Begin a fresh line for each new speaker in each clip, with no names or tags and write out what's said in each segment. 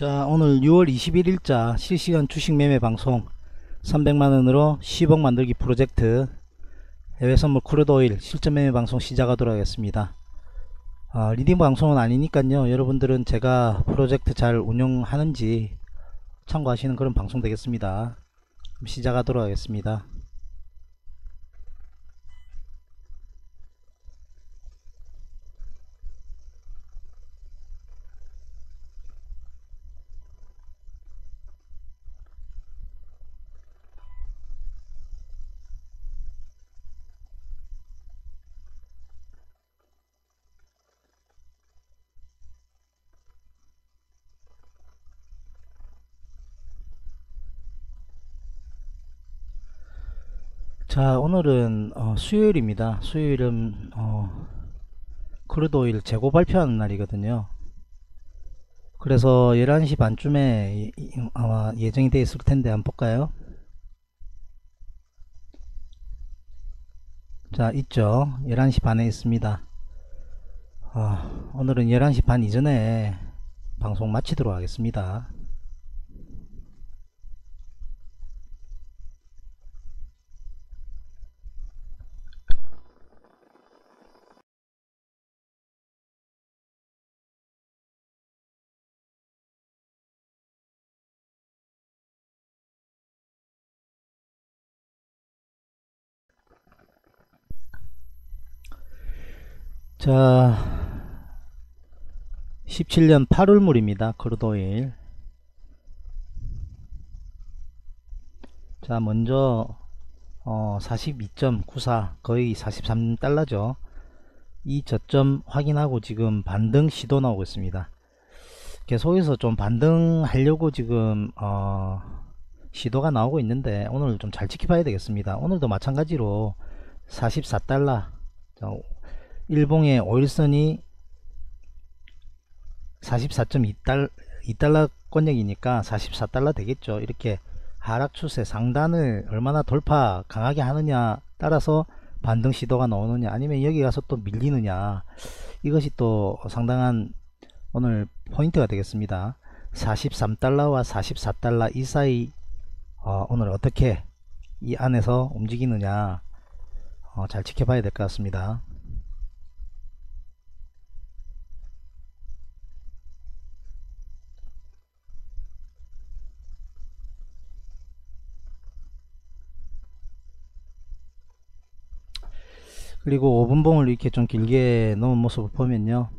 자 오늘 6월 21일자 실시간 주식 매매 방송 300만원으로 10억 만들기 프로젝트 해외 선물 crude oil 실전 매매 방송 시작하도록 하겠습니다. 아, 리딩 방송은 아니니까요. 여러분들은 제가 프로젝트 잘 운영하는지 참고하시는 그런 방송 되겠습니다. 시작하도록 하겠습니다 자 오늘은 어, 수요일입니다. 수요일은 어, 크루드오일 재고 발표하는 날이거든요. 그래서 11시 반쯤에 아마 예정이 되어 있을 텐데 한번 볼까요? 자 있죠. 11시 반에 있습니다. 아, 오늘은 11시 반 이전에 방송 마치도록 하겠습니다 자 17년 8월물입니다. 크루도일. 자 먼저 어, 42.94 거의 43달러죠. 이 저점 확인하고 지금 반등 시도 나오고 있습니다. 계속해서 좀 반등하려고 지금 어, 시도가 나오고 있는데 오늘 좀 잘 지켜봐야 되겠습니다. 오늘도 마찬가지로 44달러 일봉의 오일선이 44.2달러 2달러 권역이니까 44달러 되겠죠. 이렇게 하락 추세 상단을 얼마나 돌파 강하게 하느냐 따라서 반등 시도가 나오느냐 아니면 여기 가서 또 밀리느냐 이것이 또 상당한 오늘 포인트가 되겠습니다. 43달러와 44달러 이 사이 어, 오늘 어떻게 이 안에서 움직이느냐 어, 잘 지켜봐야 될 것 같습니다 그리고 5분봉을 이렇게 좀 길게 놓은 모습을 보면요.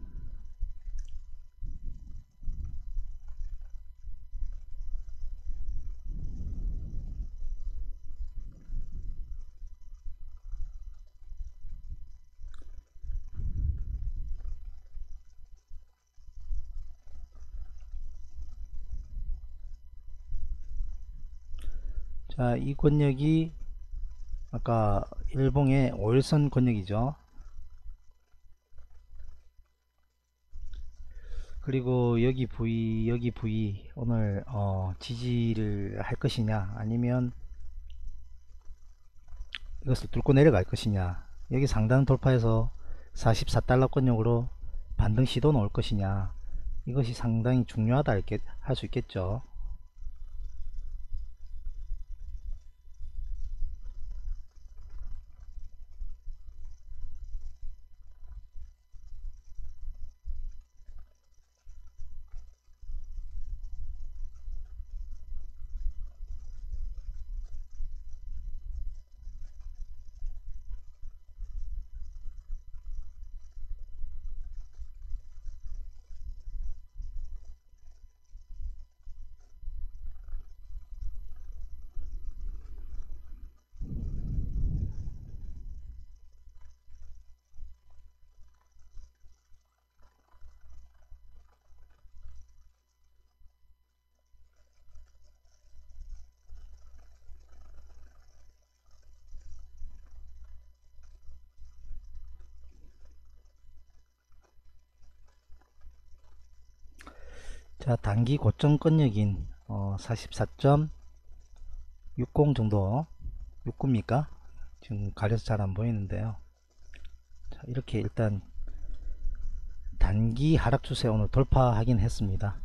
자 이 권역이 아까 일봉의 오일선 권역이죠. 그리고 여기 부위 여기 부위 오늘 어, 지지를 할 것이냐 아니면 이것을 뚫고 내려갈 것이냐. 여기 상단 돌파해서 44달러 권역으로 반등 시도 놓을 것이냐. 이것이 상당히 중요하다 할 수 있겠죠 자 단기 고점 권역인 어, 44.60 정도. 69입니까? 지금 가려서 잘 안보이는데요. 자, 이렇게 일단 단기 하락 추세 오늘 돌파하긴 했습니다.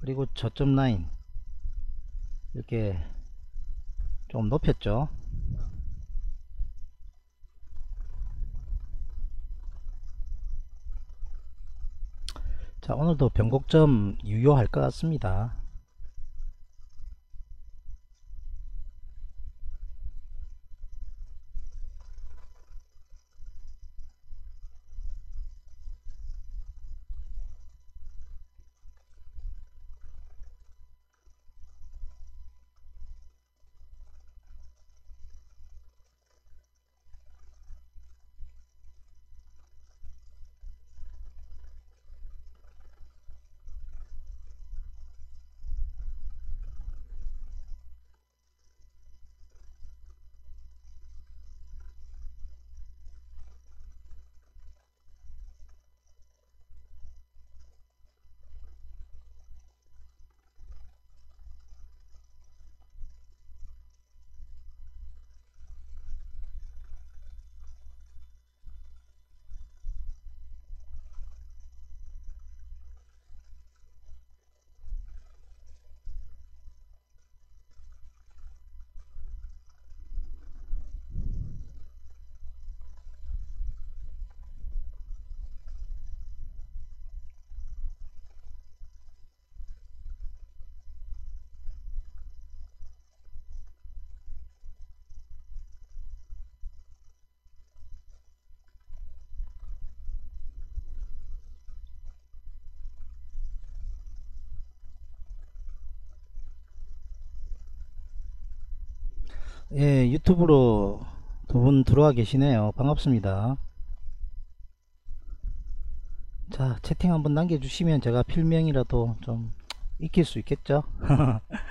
그리고 저점 라인 이렇게 좀 높였죠. 자 오늘도 변곡점 유효할 것 같습니다 예 유튜브로 두 분 들어와 계시네요. 반갑습니다. 자 채팅 한번 남겨주시면 제가 필명이라도 좀 익힐 수 있겠죠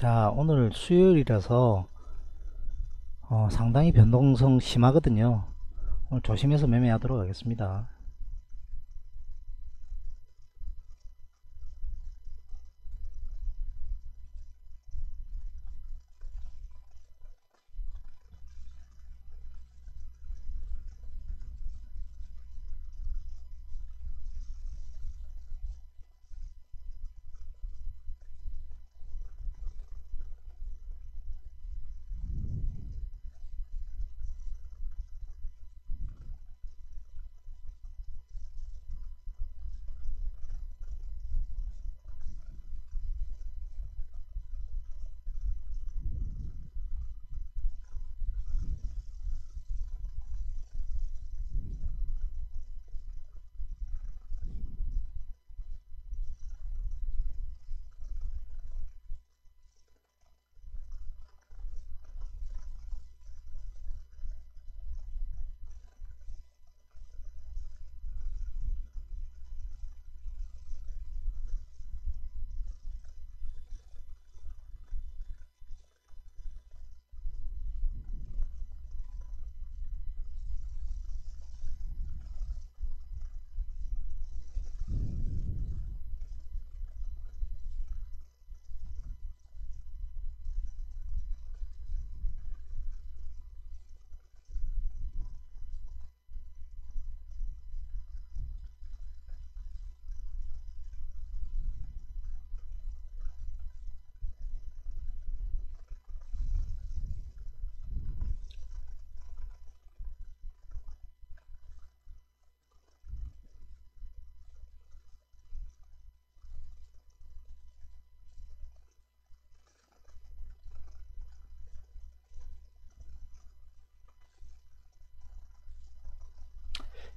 자 오늘 수요일이라서 어, 상당히 변동성 심하거든요. 오늘 조심해서 매매하도록 하겠습니다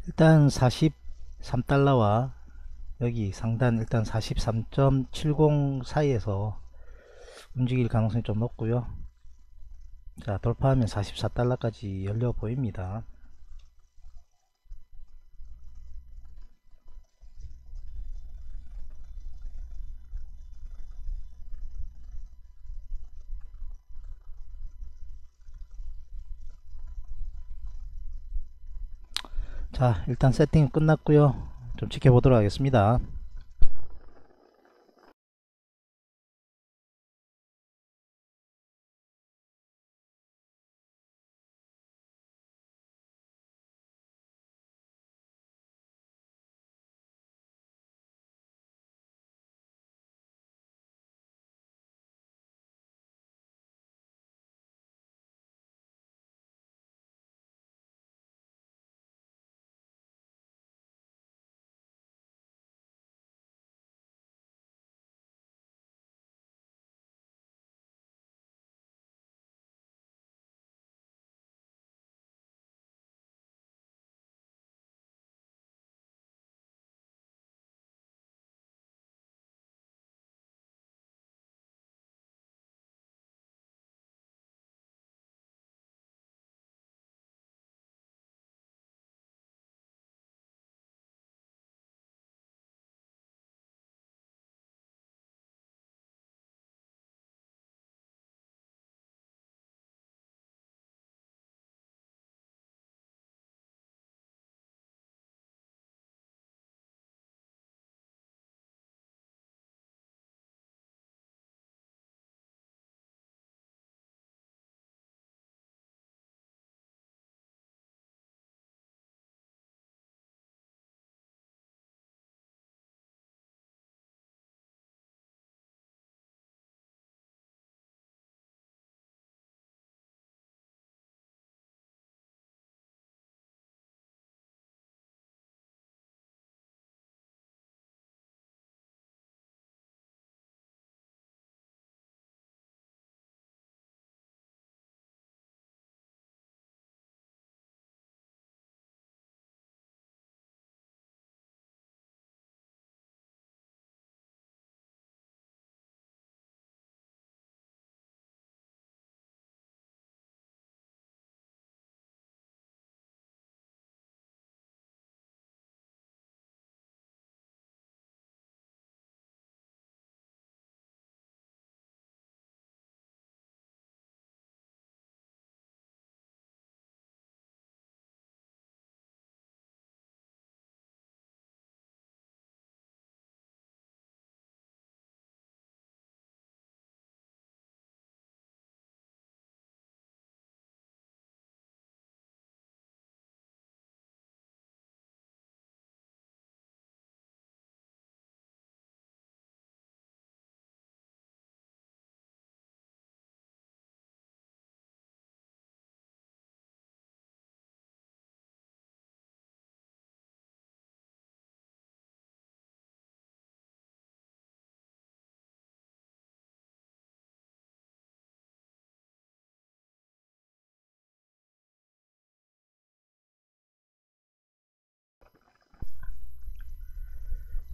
일단 43달러와 여기 상단 일단 43.70 사이에서 움직일 가능성이 좀 높고요. 자 돌파하면 44달러까지 열려 보입니다 자 일단 세팅 끝났고요. 좀 지켜보도록 하겠습니다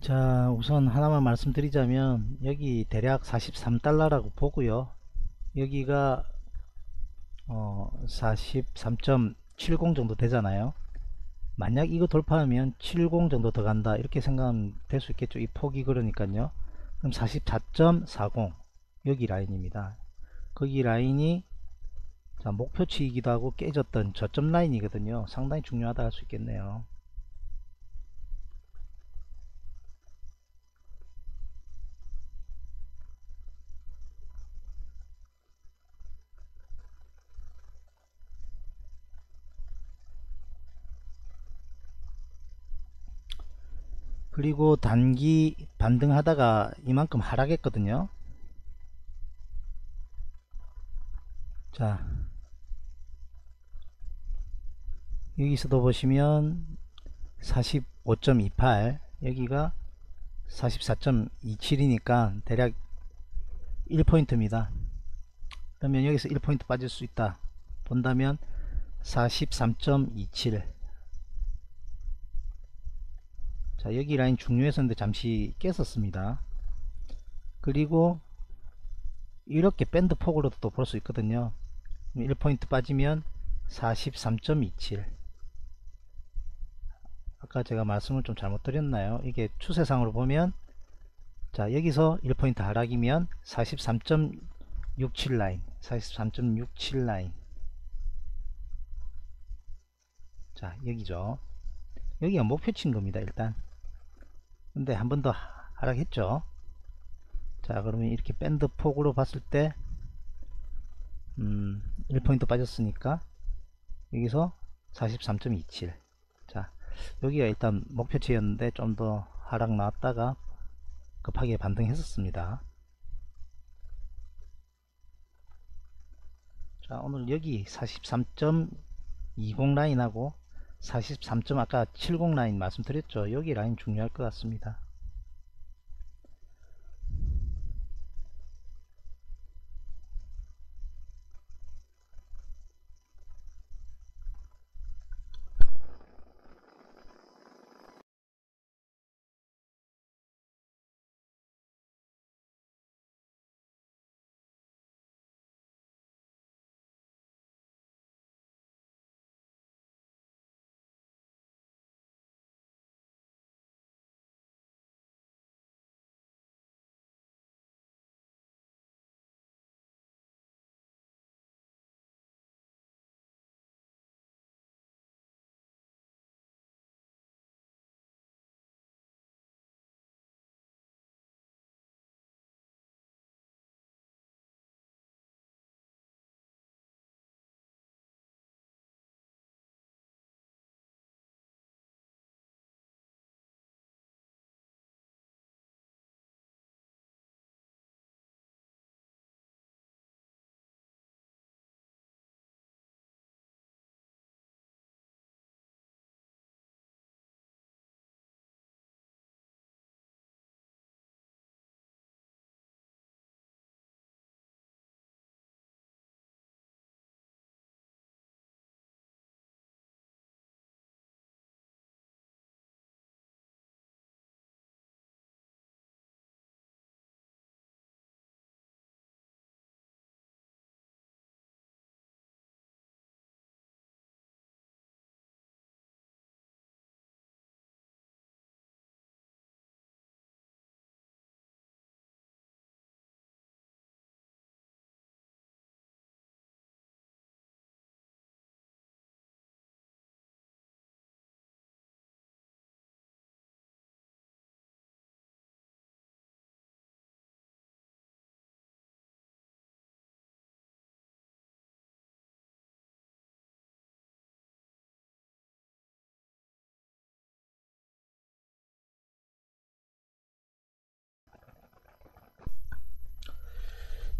자 우선 하나만 말씀드리자면 여기 대략 43달러라고 보고요. 여기가 어, 43.70 정도 되잖아요. 만약 이거 돌파하면 70 정도 더 간다. 이렇게 생각하면 될 수 있겠죠. 이 폭이 그러니까요. 그럼 44.40 여기 라인입니다. 거기 라인이 자, 목표치이기도 하고 깨졌던 저점 라인이거든요. 상당히 중요하다 할 수 있겠네요 그리고 단기 반등하다가 이만큼 하락했거든요. 자 여기서도 보시면 45.28 여기가 44.27이니까 대략 1포인트입니다. 그러면 여기서 1포인트 빠질 수 있다. 본다면 43.27 자 여기 라인 중요했었는데 잠시 깼었습니다. 그리고 이렇게 밴드 폭으로도 또 볼 수 있거든요. 1포인트 빠지면 43.27 아까 제가 말씀을 좀 잘못 드렸나요? 이게 추세상으로 보면 자 여기서 1포인트 하락이면 43.67 라인 43.67 라인. 자 여기죠. 여기가 목표치인 겁니다 일단 근데 한 번 더 하락했죠? 자 그러면 이렇게 밴드 폭으로 봤을 때 음, 1포인트 빠졌으니까 여기서 43.27자 여기가 일단 목표치였는데 좀 더 하락 나왔다가 급하게 반등했었습니다. 자 오늘 여기 43.20 라인하고 43. 아까 70 라인 말씀드렸죠 여기 라인 중요할 것 같습니다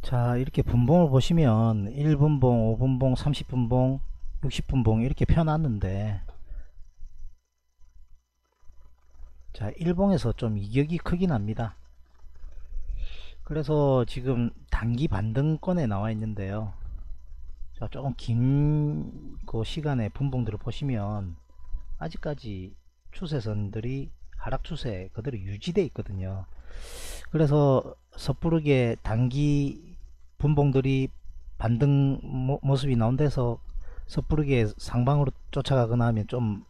자 이렇게 분봉을 보시면 1분봉 5분봉 30분봉 60분봉 이렇게 펴놨는데 자 1봉에서 좀 이격이 크긴 합니다. 그래서 지금 단기 반등권에 나와 있는데요. 자 조금 긴 그 시간의 분봉들을 보시면 아직까지 추세선들이 하락 추세 그대로 유지되어 있거든요. 그래서 섣부르게 단기 분봉들이 반등 모, 모습이 나온 데서 섣부르게 상방으로 쫓아가거나 하면 좀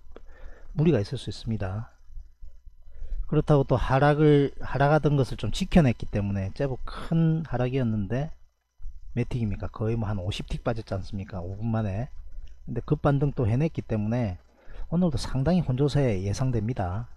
무리가 있을 수 있습니다. 그렇다고 또 하락을 하락하던 것을 좀 지켜냈기 때문에 제법 큰 하락이었는데 몇 틱입니까? 거의 뭐 한 50틱 빠졌지 않습니까? 5분 만에. 근데 급반등 또 해냈기 때문에 오늘도 상당히 혼조세 예상됩니다.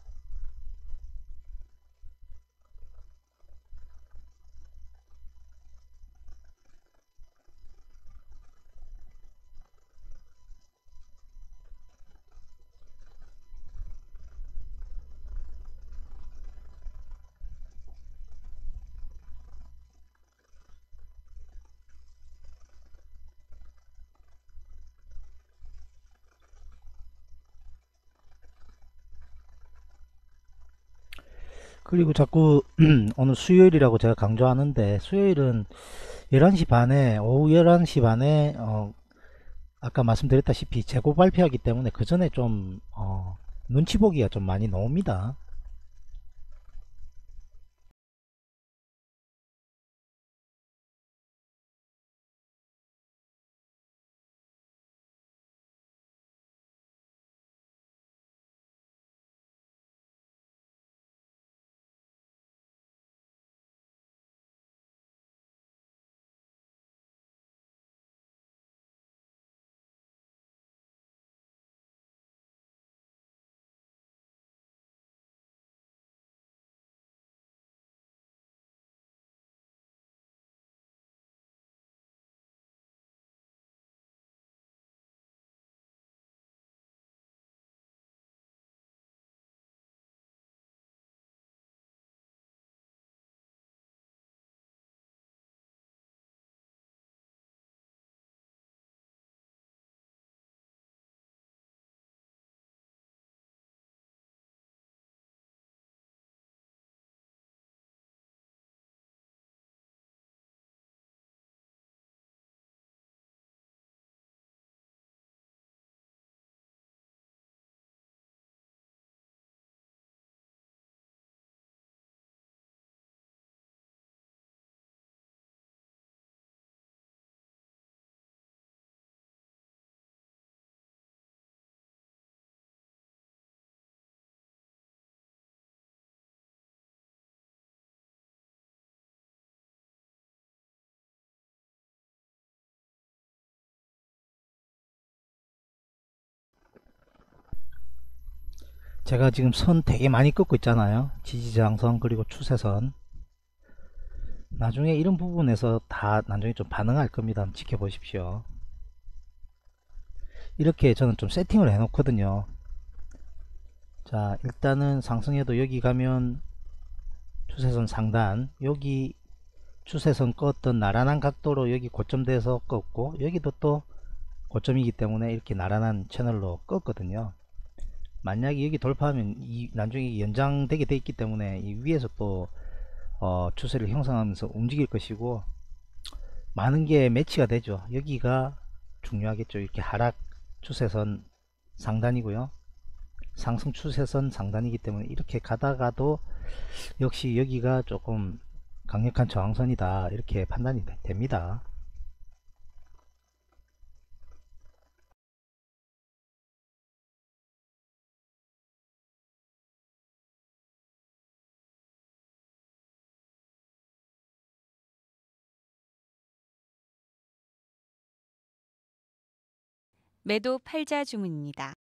그리고 자꾸 오늘 수요일이라고 제가 강조하는데 수요일은 11시 반에 오후 11시 반에 어, 아까 말씀드렸다시피 재고 발표하기 때문에 그 전에 좀 어, 눈치 보기가 좀 많이 나옵니다 제가 지금 선 되게 많이 긋고 있잖아요. 지지저항선 그리고 추세선. 나중에 이런 부분에서 다 나중에 좀 반응할 겁니다. 한번 지켜보십시오. 이렇게 저는 좀 세팅을 해 놓거든요. 자 일단은 상승해도 여기 가면 추세선 상단 여기 추세선 껐던 나란한 각도로 여기 고점대에서 껐고 여기도 또 고점이기 때문에 이렇게 나란한 채널로 껐거든요 만약에 여기 돌파하면 이 나중에 연장되게 돼 있기 때문에 이 위에서 또 어, 추세를 형성하면서 움직일 것이고 많은 게 매치가 되죠. 여기가 중요하겠죠. 이렇게 하락 추세선 상단이고요. 상승 추세선 상단이기 때문에 이렇게 가다가도 역시 여기가 조금 강력한 저항선이다. 이렇게 판단이 되- 됩니다
매도 팔자 주문입니다.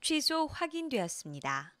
취소 확인되었습니다.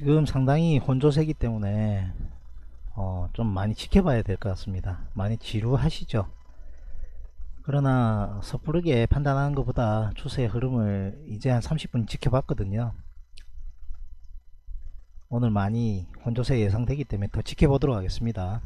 지금 상당히 혼조세기 때문에 어, 좀 많이 지켜봐야 될 것 같습니다. 많이 지루하시죠? 그러나 섣부르게 판단하는 것보다 추세의 흐름을 이제 한 30분 지켜봤거든요. 오늘 많이 혼조세 예상되기 때문에 더 지켜보도록 하겠습니다.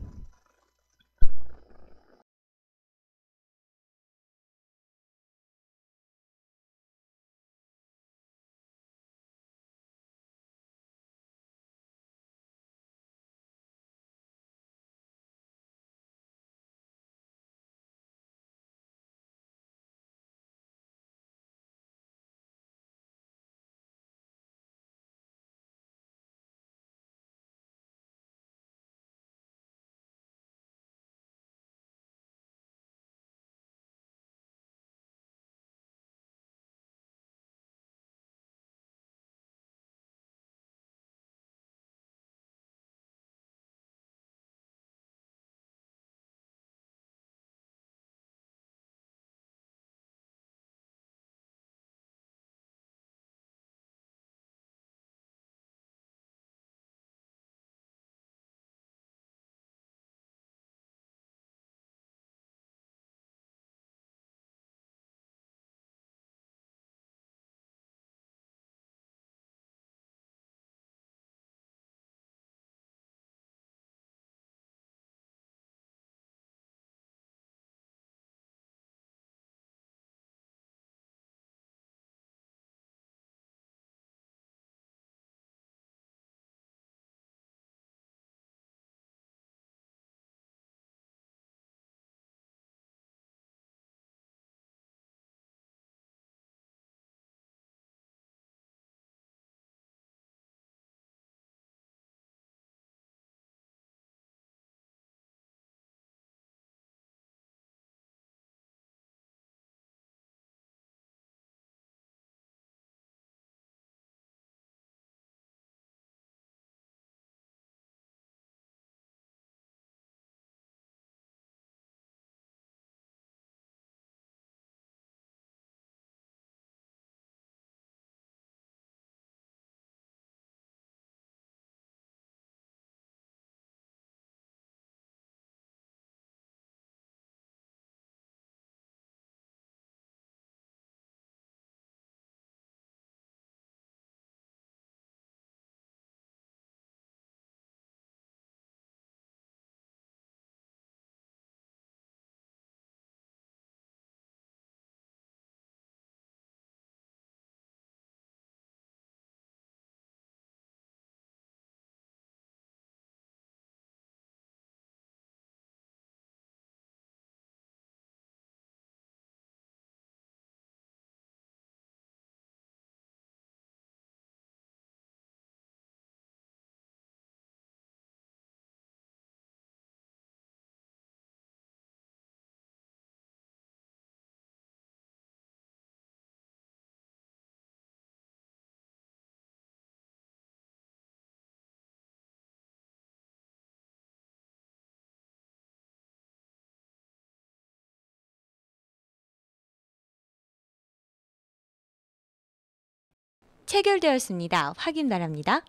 체결되었습니다. 확인 바랍니다.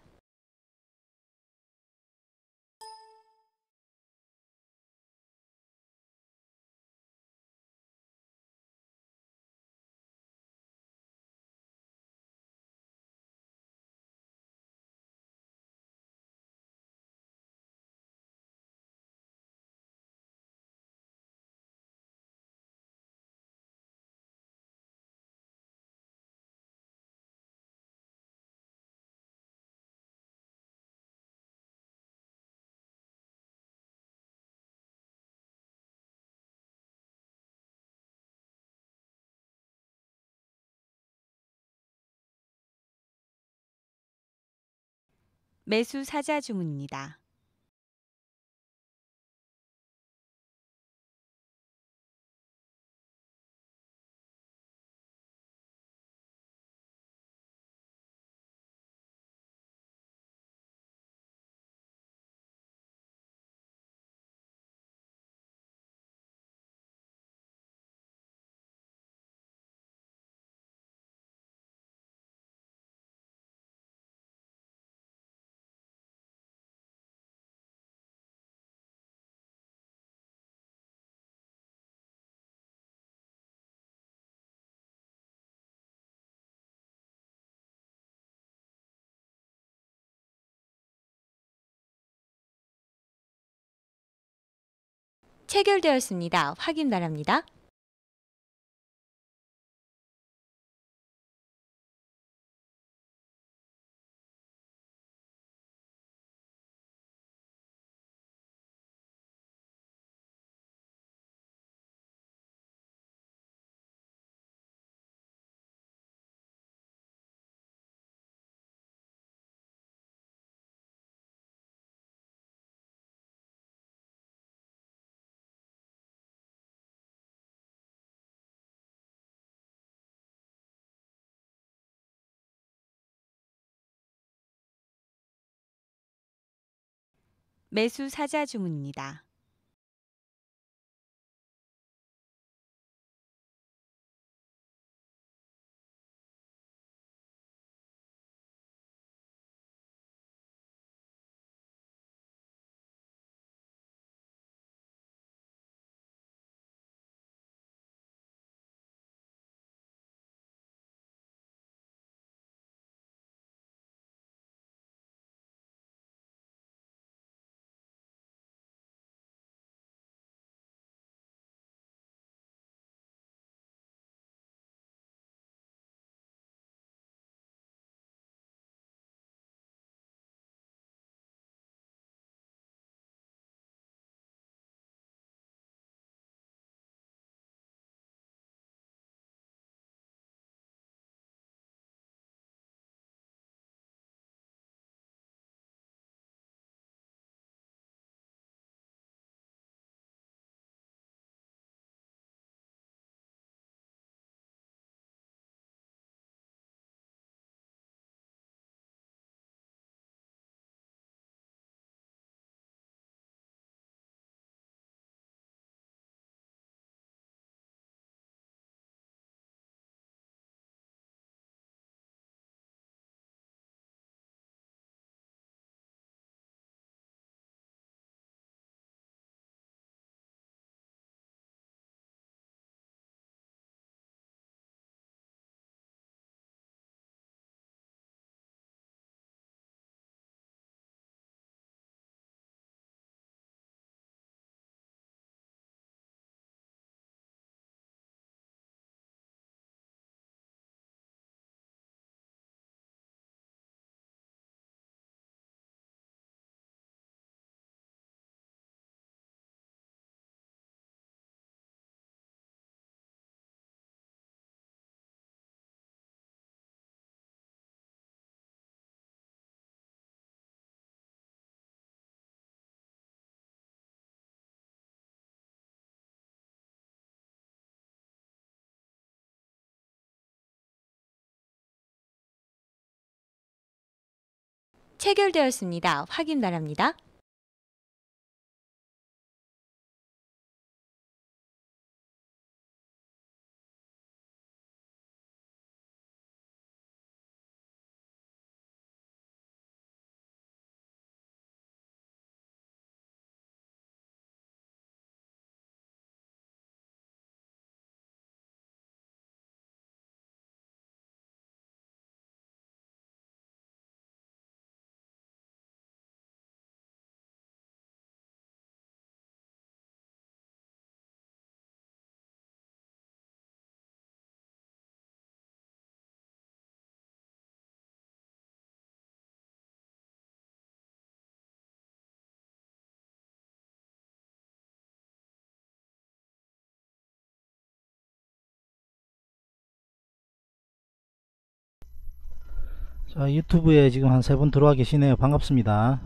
매수 사자 주문입니다.
체결되었습니다. 확인 바랍니다. 매수 사자 주문입니다. 체결되었습니다. 확인 바랍니다.
자, 유튜브에 지금 한 세 분 들어와 계시네요. 반갑습니다.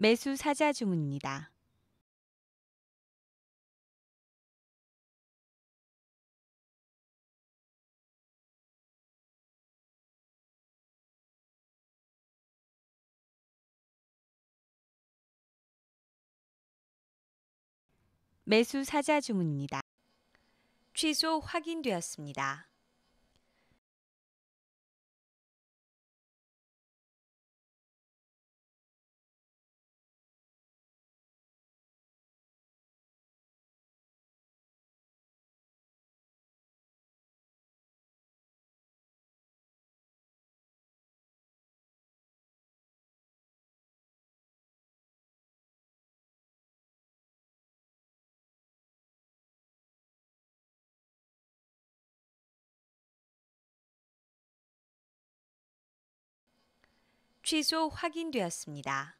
매수 사자 주문입니다. 매수 사자 주문입니다. 취소 확인되었습니다. 취소 확인되었습니다.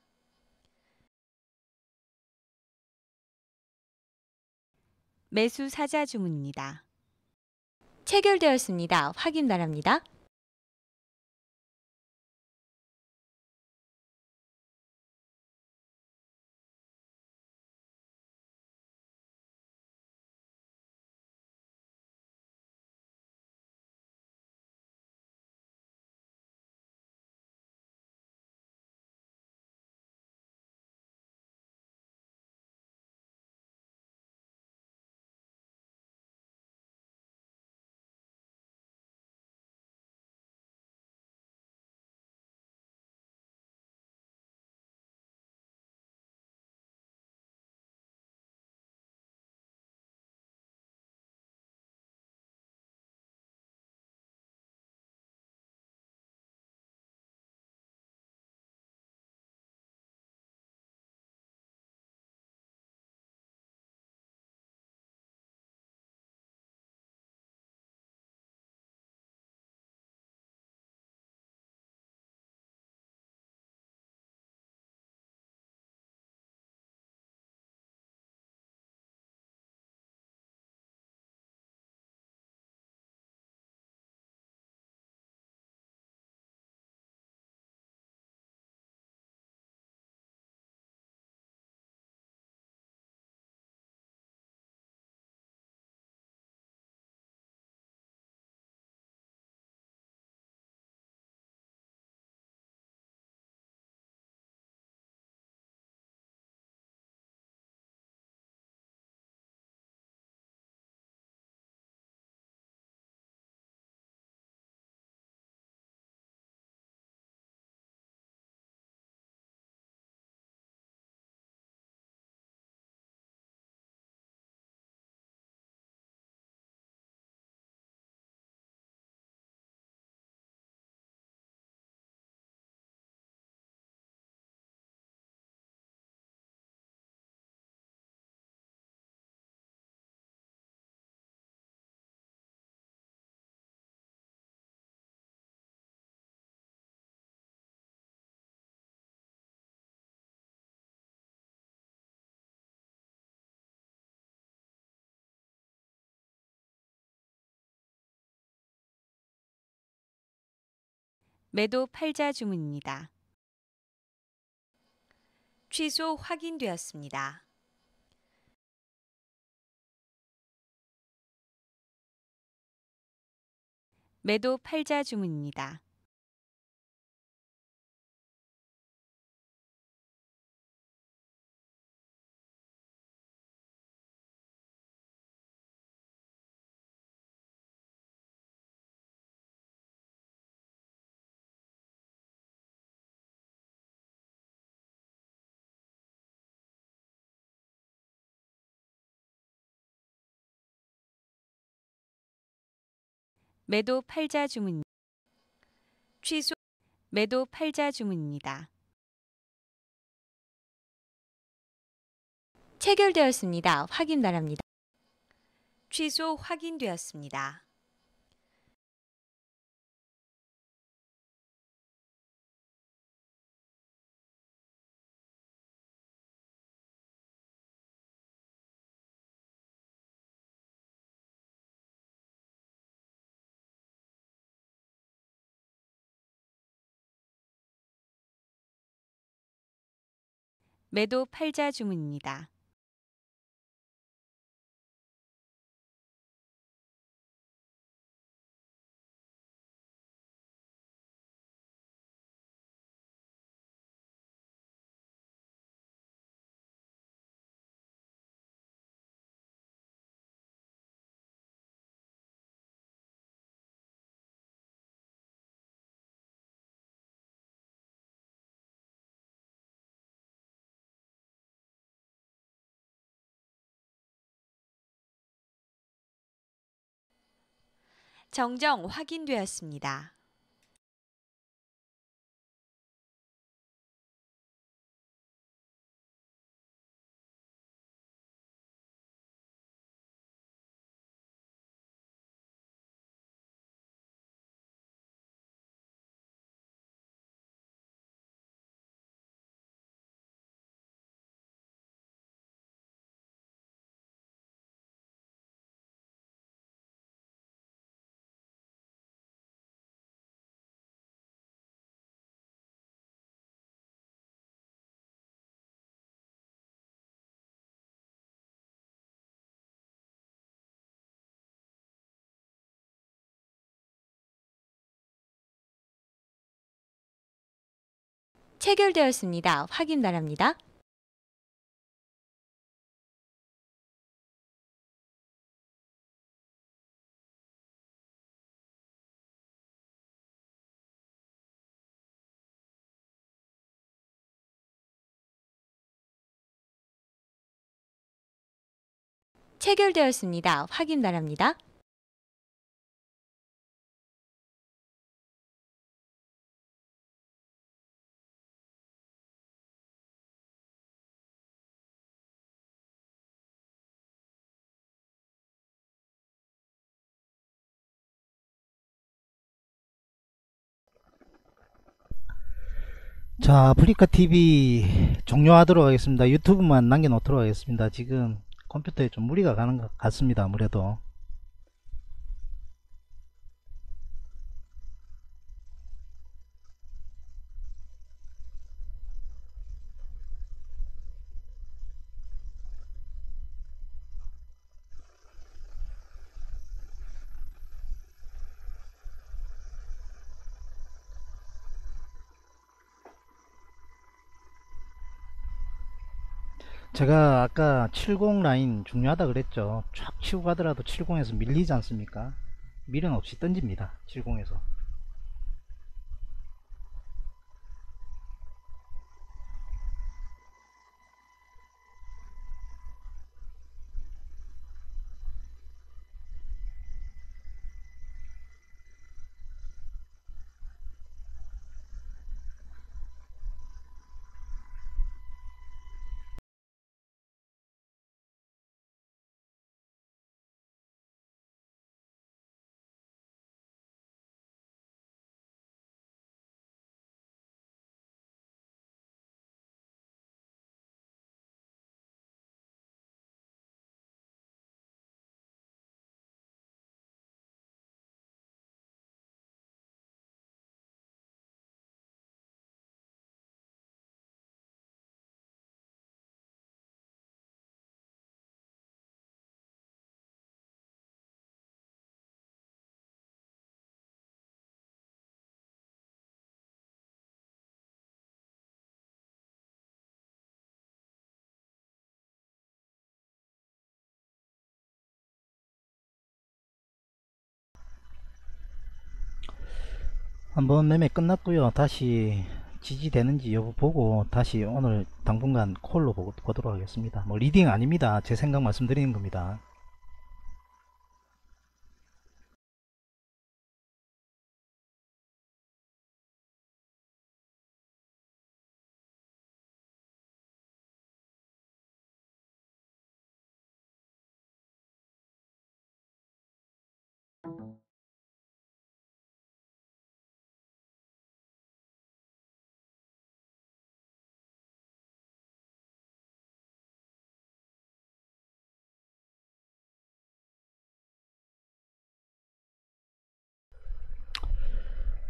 매수 사자 주문입니다. 체결되었습니다. 확인 바랍니다. 매도 팔자 주문입니다. 취소 확인되었습니다. 매도 팔자 주문입니다. 매도 팔자 주문 취소 매도 팔자 주문입니다. 체결되었습니다. 확인 바랍니다. 취소 확인되었습니다. 매도 팔자 주문입니다. 정정 확인되었습니다. 체결되었습니다. 확인 바랍니다. 체결되었습니다. 확인 바랍니다.
자, 아프리카 TV 종료하도록 하겠습니다. 유튜브만 남겨놓도록 하겠습니다. 지금 컴퓨터에 좀 무리가 가는 것 같습니다. 아무래도. 제가 아까 70 라인 중요하다 그랬죠. 쫙 치고 가더라도 70에서 밀리지 않습니까? 미련 없이 던집니다. 70에서. 한번 매매 끝났고요. 다시 지지되는지 여부 보고 다시 오늘 당분간 콜로 보- 보도록 하겠습니다. 뭐 리딩 아닙니다. 제 생각 말씀드리는 겁니다.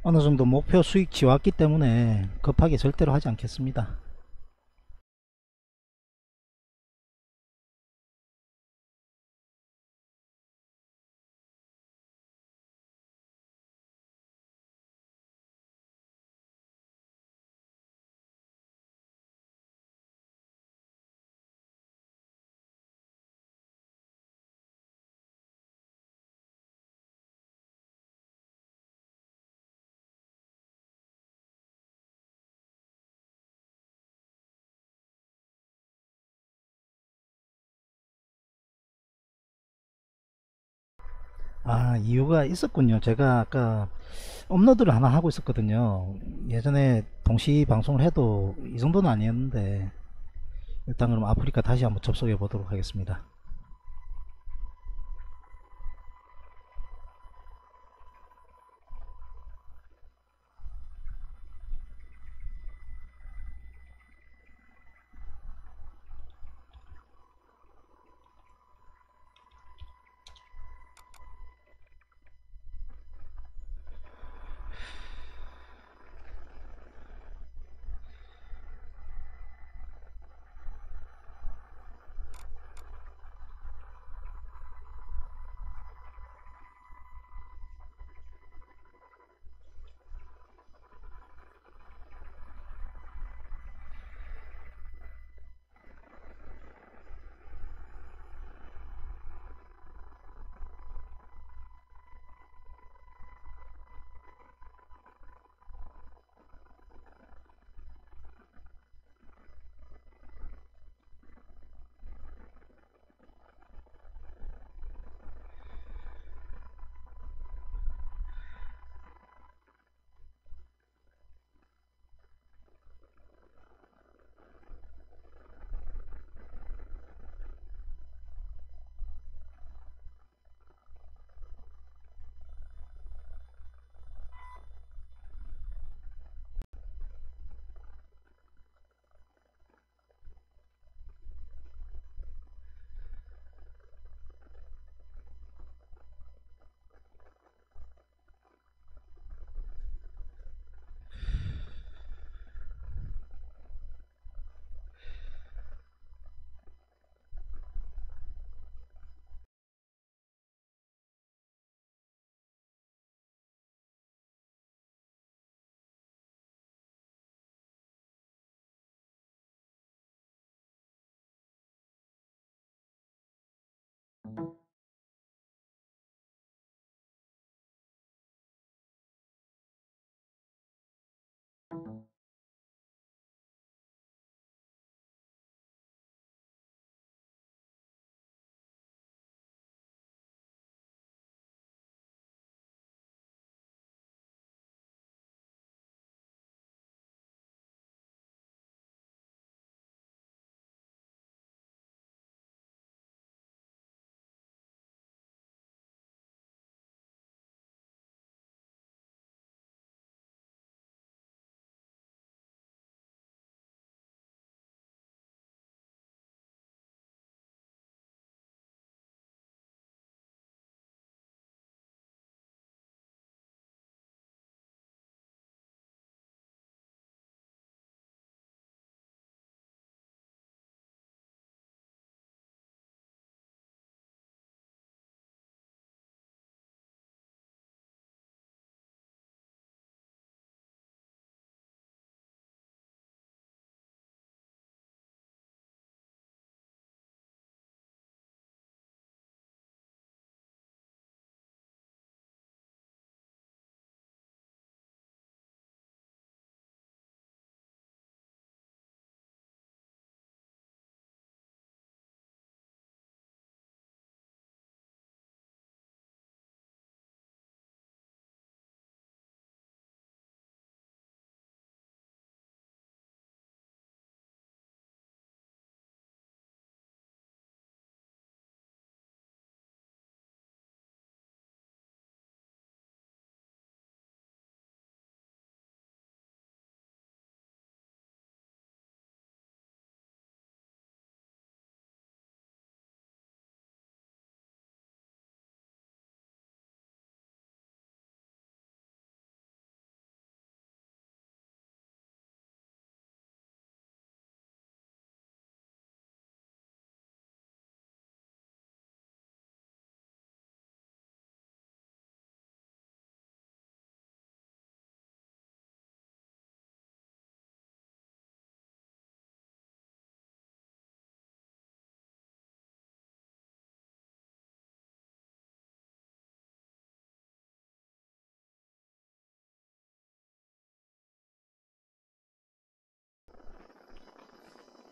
어느 정도 목표 수익치 왔기 때문에 급하게 절대로 하지 않겠습니다. 아, 이유가 있었군요. 제가 아까 업로드를 하나 하고 있었거든요. 예전에 동시 방송을 해도 이 정도는 아니었는데 일단 그럼 아프리카 다시 한번 접속해 보도록 하겠습니다.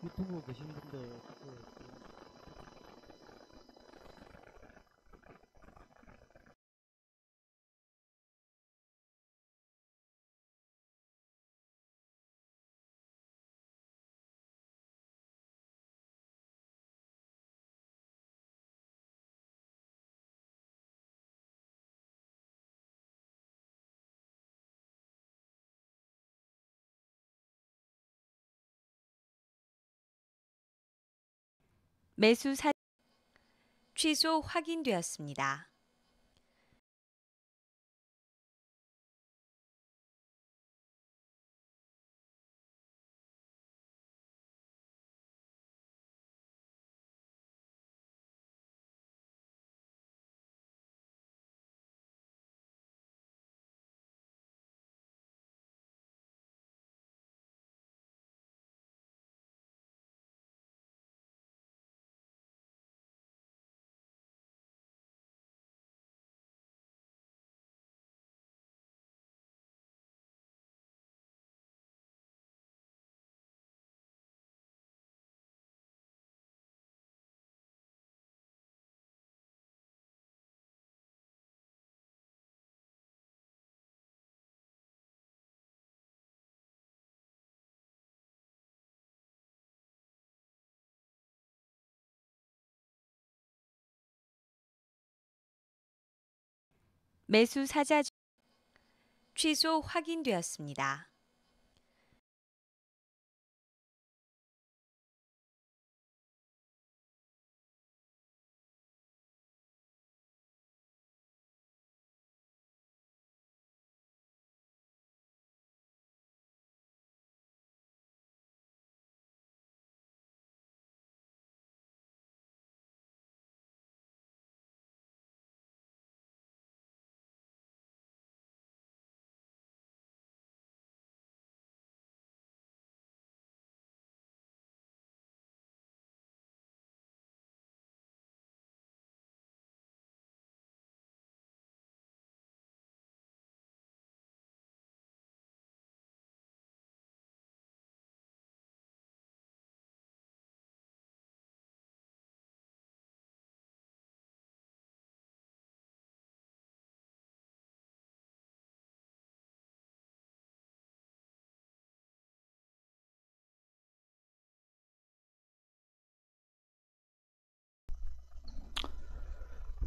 유튜브 계신 분들 그
매수 사 취소 확인되었습니다. 매수 사자 취소 확인되었습니다.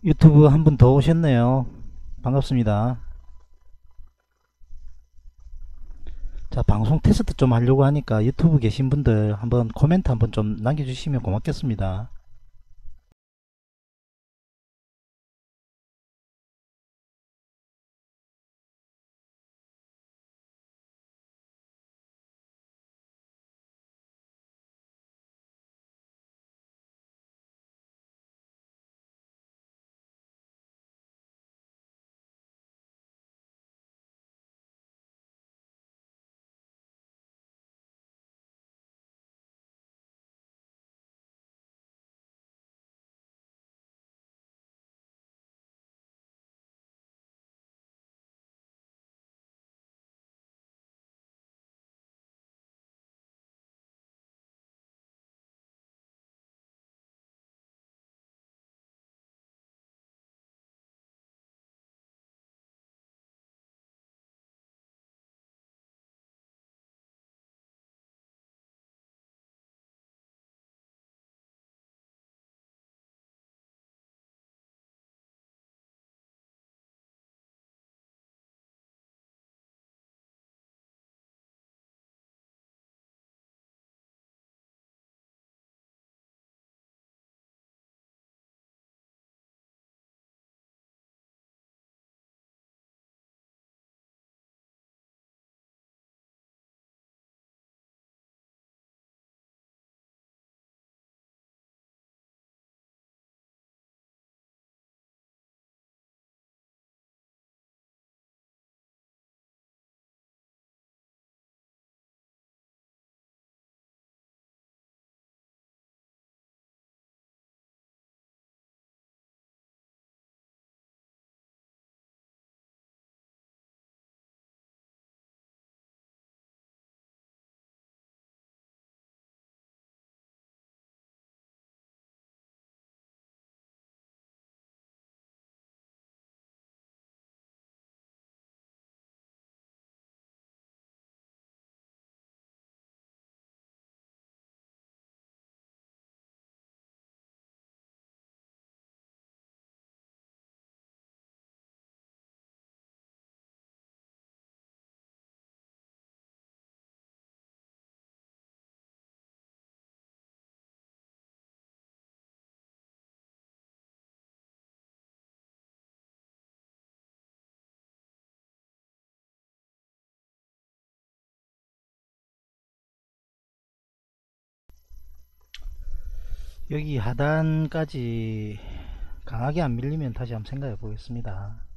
유튜브 한 분 더 오셨네요. 반갑습니다. 자, 방송 테스트 좀 하려고 하니까 유튜브 계신 분들 한번 코멘트 한번 좀 남겨주시면 고맙겠습니다. 여기 하단까지 강하게 안 밀리면 다시 한번 생각해 보겠습니다.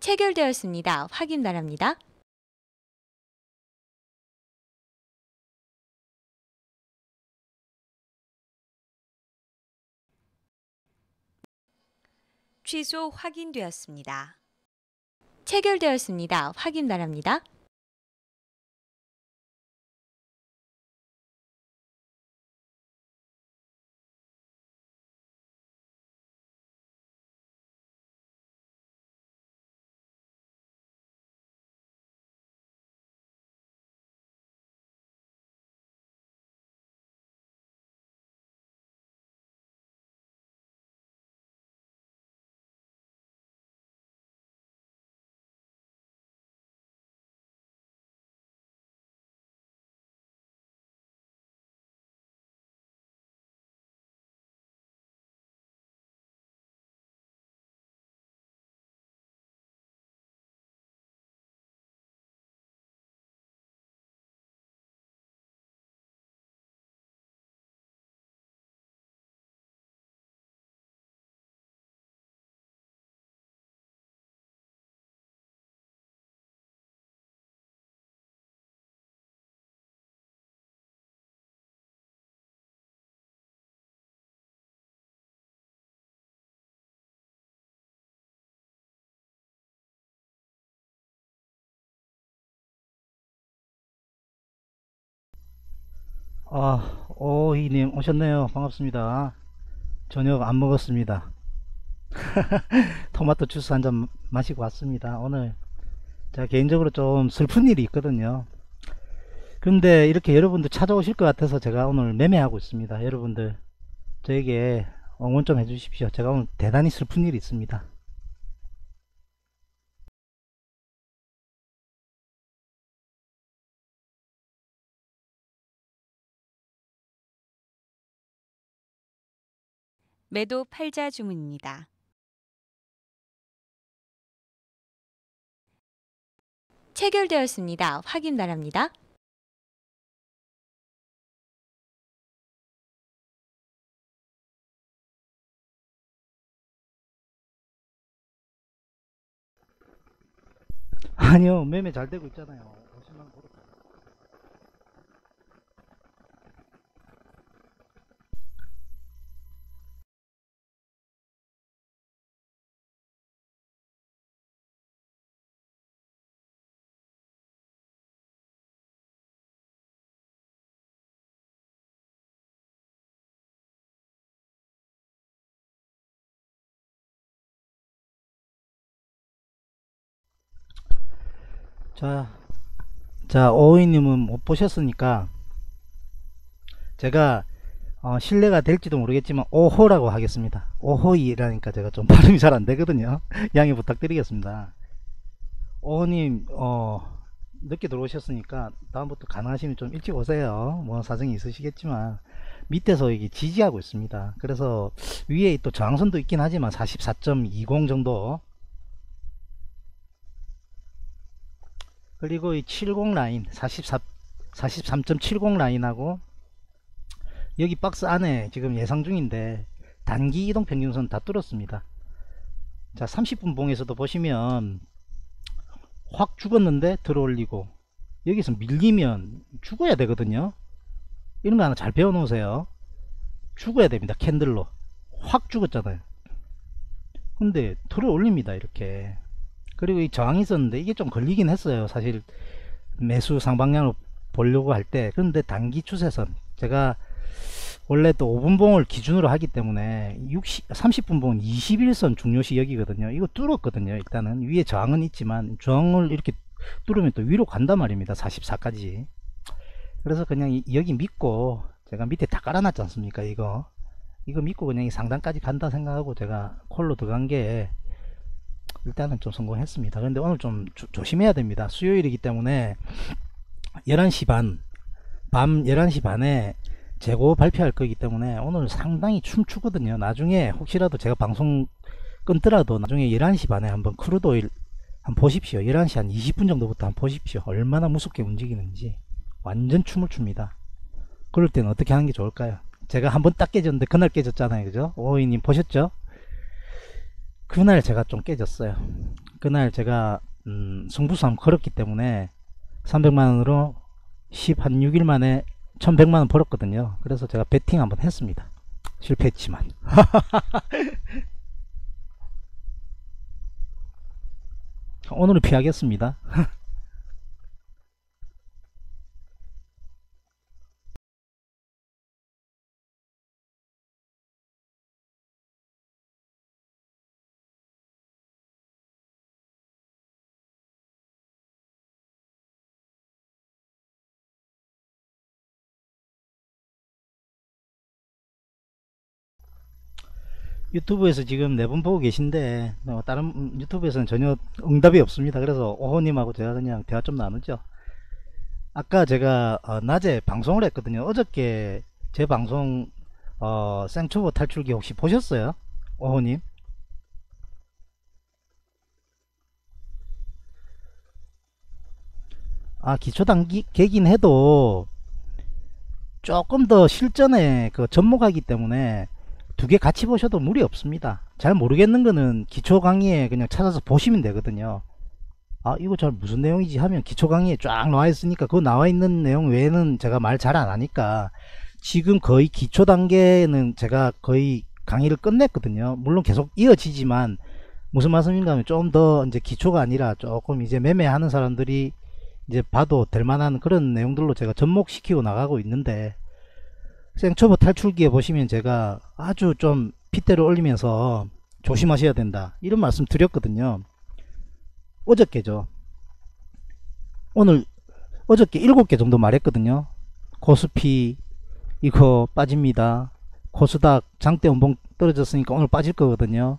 체결되었습니다. 확인 바랍니다. 취소 확인되었습니다. 체결되었습니다. 확인 바랍니다.
아, 오 이님 오셨네요. 반갑습니다. 저녁 안 먹었습니다. 토마토 주스 한 잔 마시고 왔습니다. 오늘 제가 개인적으로 좀 슬픈 일이 있거든요. 근데 이렇게 여러분들 찾아오실 것 같아서 제가 오늘 매매하고 있습니다. 여러분들 저에게 응원 좀 해주십시오. 제가 오늘 대단히 슬픈 일이 있습니다.
매도 팔자 주문입니다. 체결되었습니다. 확인 바랍니다.
아니요, 매매 잘 되고 있잖아요. 자, 자, 오이님은 못 보셨으니까 제가 어, 신뢰가 될지도 모르겠지만 오호라고 하겠습니다. 오호이라니까 제가 좀 발음이 잘 안 되거든요. 양해 부탁드리겠습니다. 오호님, 어, 늦게 들어오셨으니까 다음부터 가능하시면 좀 일찍 오세요. 뭐 사정이 있으시겠지만 밑에서 이게 지지하고 있습니다. 그래서 위에 또 저항선도 있긴 하지만 44.20 정도 그리고 이 70 라인 44 43.70 라인하고 여기 박스 안에 지금 예상 중인데 단기 이동 평균선 다 뚫었습니다. 자 30분 봉에서도 보시면 확 죽었는데 들어올리고 여기서 밀리면 죽어야 되거든요. 이런 거 하나 잘 배워 놓으세요. 죽어야 됩니다. 캔들로 확 죽었잖아요. 근데 들어올립니다. 이렇게 그리고 이 저항이 있었는데 이게 좀 걸리긴 했어요. 사실 매수 상방향으로 보려고 할 때. 그런데 단기 추세선 제가 원래 또 5분 봉을 기준으로 하기 때문에 60, 30분 봉은 21선 중요시 여기거든요. 이거 뚫었거든요. 일단은 위에 저항은 있지만 저항을 이렇게 뚫으면 또 위로 간단 말입니다. 44까지. 그래서 그냥 이- 여기 믿고 제가 밑에 다 깔아놨지 않습니까? 이거 이거 믿고 그냥 이 상단까지 간다 생각하고 제가 콜로 들어간 게 일단은 좀 성공했습니다. 근데 오늘 좀 조, 조심해야 됩니다. 수요일이기 때문에 11시 반, 밤 11시 반에 재고 발표할 거기 때문에 오늘 상당히 춤추거든요. 나중에 혹시라도 제가 방송 끊더라도 나중에 11시 반에 한번 crude oil 한번 보십시오. 11시 한 20분 정도부터 한번 보십시오. 얼마나 무섭게 움직이는지. 완전 춤을 춥니다. 그럴 때는 어떻게 하는 게 좋을까요? 제가 한번 딱 깨졌는데 그날 깨졌잖아요. 그죠? 오이님 보셨죠? 그날 제가 좀 깨졌어요. 그날 제가 음, 승부수 한번 걸었기 때문에 300만원으로 10 한 6일 만에 1100만원 벌었거든요. 그래서 제가 베팅 한번 했습니다. 실패했지만. 오늘은 피하겠습니다 유튜브에서 지금 네 분 보고 계신데 어, 다른 음, 유튜브에서는 전혀 응답이 없습니다. 그래서 오호님하고 제가 그냥 대화 좀 나누죠. 아까 제가 어, 낮에 방송을 했거든요. 어저께 제 방송 어, 생초보 탈출기 혹시 보셨어요? 오호님? 아 기초 단계긴 해도 조금 더 실전에 그 접목하기 때문에 두 개 같이 보셔도 무리 없습니다. 잘 모르겠는 거는 기초 강의에 그냥 찾아서 보시면 되거든요. 아 이거 잘 무슨 내용이지 하면 기초 강의에 쫙 나와 있으니까 그 나와 있는 내용 외에는 제가 말 잘 안 하니까 지금 거의 기초 단계는 제가 거의 강의를 끝냈거든요. 물론 계속 이어지지만 무슨 말씀인가 하면 좀 더 이제 기초가 아니라 조금 이제 매매하는 사람들이 이제 봐도 될 만한 그런 내용들로 제가 접목시키고 나가고 있는데 생초보 탈출기에 보시면 제가 아주 좀 핏대를 올리면서 조심하셔야 된다 이런 말씀 드렸거든요. 어저께죠. 오늘 어저께 7개 정도 말했거든요. 코스피 이거 빠집니다. 코스닥 장대 운봉 떨어졌으니까 오늘 빠질 거거든요.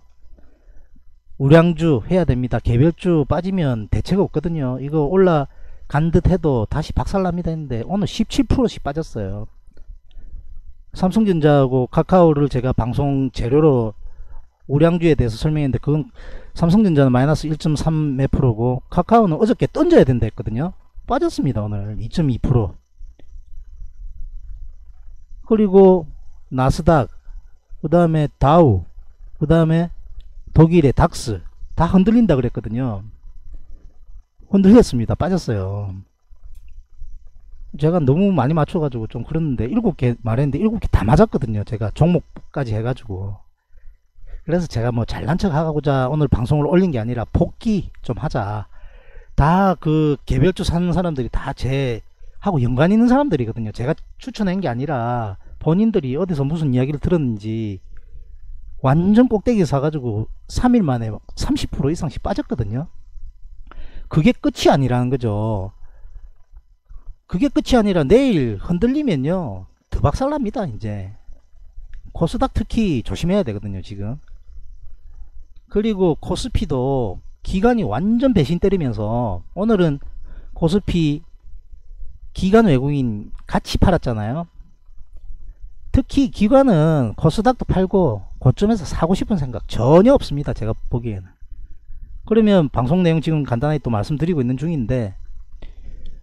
우량주 해야 됩니다. 개별주 빠지면 대책 없거든요. 이거 올라 간 듯 해도 다시 박살납니다 했는데 오늘 17%씩 빠졌어요 삼성전자하고 카카오를 제가 방송 재료로 우량주에 대해서 설명했는데 그건 삼성전자는 마이너스 1.3 몇 프로고 카카오는 어저께 던져야 된다 했거든요. 빠졌습니다 오늘. 2.2% 그리고 나스닥 그 다음에 다우 그 다음에 독일의 닥스 다 흔들린다 그랬거든요. 흔들렸습니다. 빠졌어요 제가 너무 많이 맞춰가지고 좀 그랬는데 일곱 개 말했는데 일곱 개 다 맞았거든요. 제가 종목까지 해가지고. 그래서 제가 뭐 잘난 척 하고자 오늘 방송을 올린 게 아니라 복귀 좀 하자. 다 그 개별주 사는 사람들이 다 제 하고 연관 있는 사람들이거든요. 제가 추천한 게 아니라 본인들이 어디서 무슨 이야기를 들었는지 완전 꼭대기 사가지고 3일 만에 30% 이상씩 빠졌거든요. 그게 끝이 아니라는 거죠 그게 끝이 아니라 내일 흔들리면요 더 박살납니다 이제. 코스닥 특히 조심해야 되거든요 지금. 그리고 코스피도 기관이 완전 배신 때리면서 오늘은 코스피 기관 외국인 같이 팔았잖아요. 특히 기관은 코스닥도 팔고 고점에서 사고 싶은 생각 전혀 없습니다 제가 보기에는. 그러면 방송 내용 지금 간단하게 또 말씀드리고 있는 중인데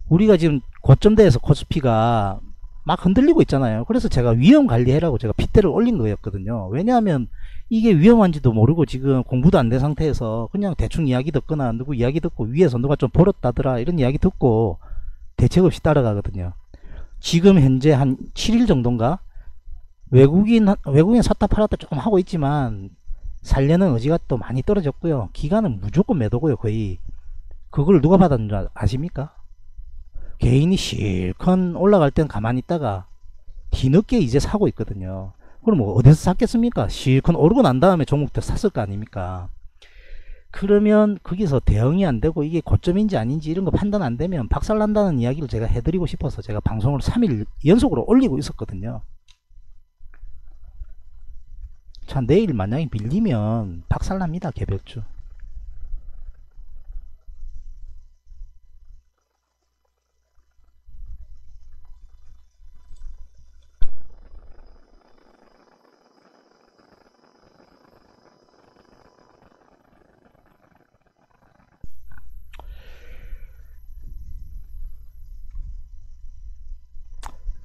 우리가 지금 고점대에서 코스피가 막 흔들리고 있잖아요. 그래서 제가 위험 관리해라고 제가 핏대를 올린 거였거든요. 왜냐하면 이게 위험한지도 모르고 지금 공부도 안 된 상태에서 그냥 대충 이야기 듣거나 누구 이야기 듣고 위에서 누가 좀 벌었다더라 이런 이야기 듣고 대책 없이 따라가거든요. 지금 현재 한 7일 정도인가 외국인 외국인 샀다 팔았다 조금 하고 있지만 살려는 의지가 또 많이 떨어졌고요. 기간은 무조건 매도고요. 거의 그걸 누가 받았는 줄 아십니까? 개인이 실컷 올라갈 땐 가만히 있다가 뒤늦게 이제 사고 있거든요. 그럼 뭐 어디서 샀겠습니까? 실컷 오르고 난 다음에 종목들 샀을 거 아닙니까? 그러면 거기서 대응이 안 되고 이게 고점인지 아닌지 이런 거 판단 안 되면 박살난다는 이야기를 제가 해드리고 싶어서 제가 방송을 3일 연속으로 올리고 있었거든요. 자 내일 만약에 밀리면 박살납니다 개별주.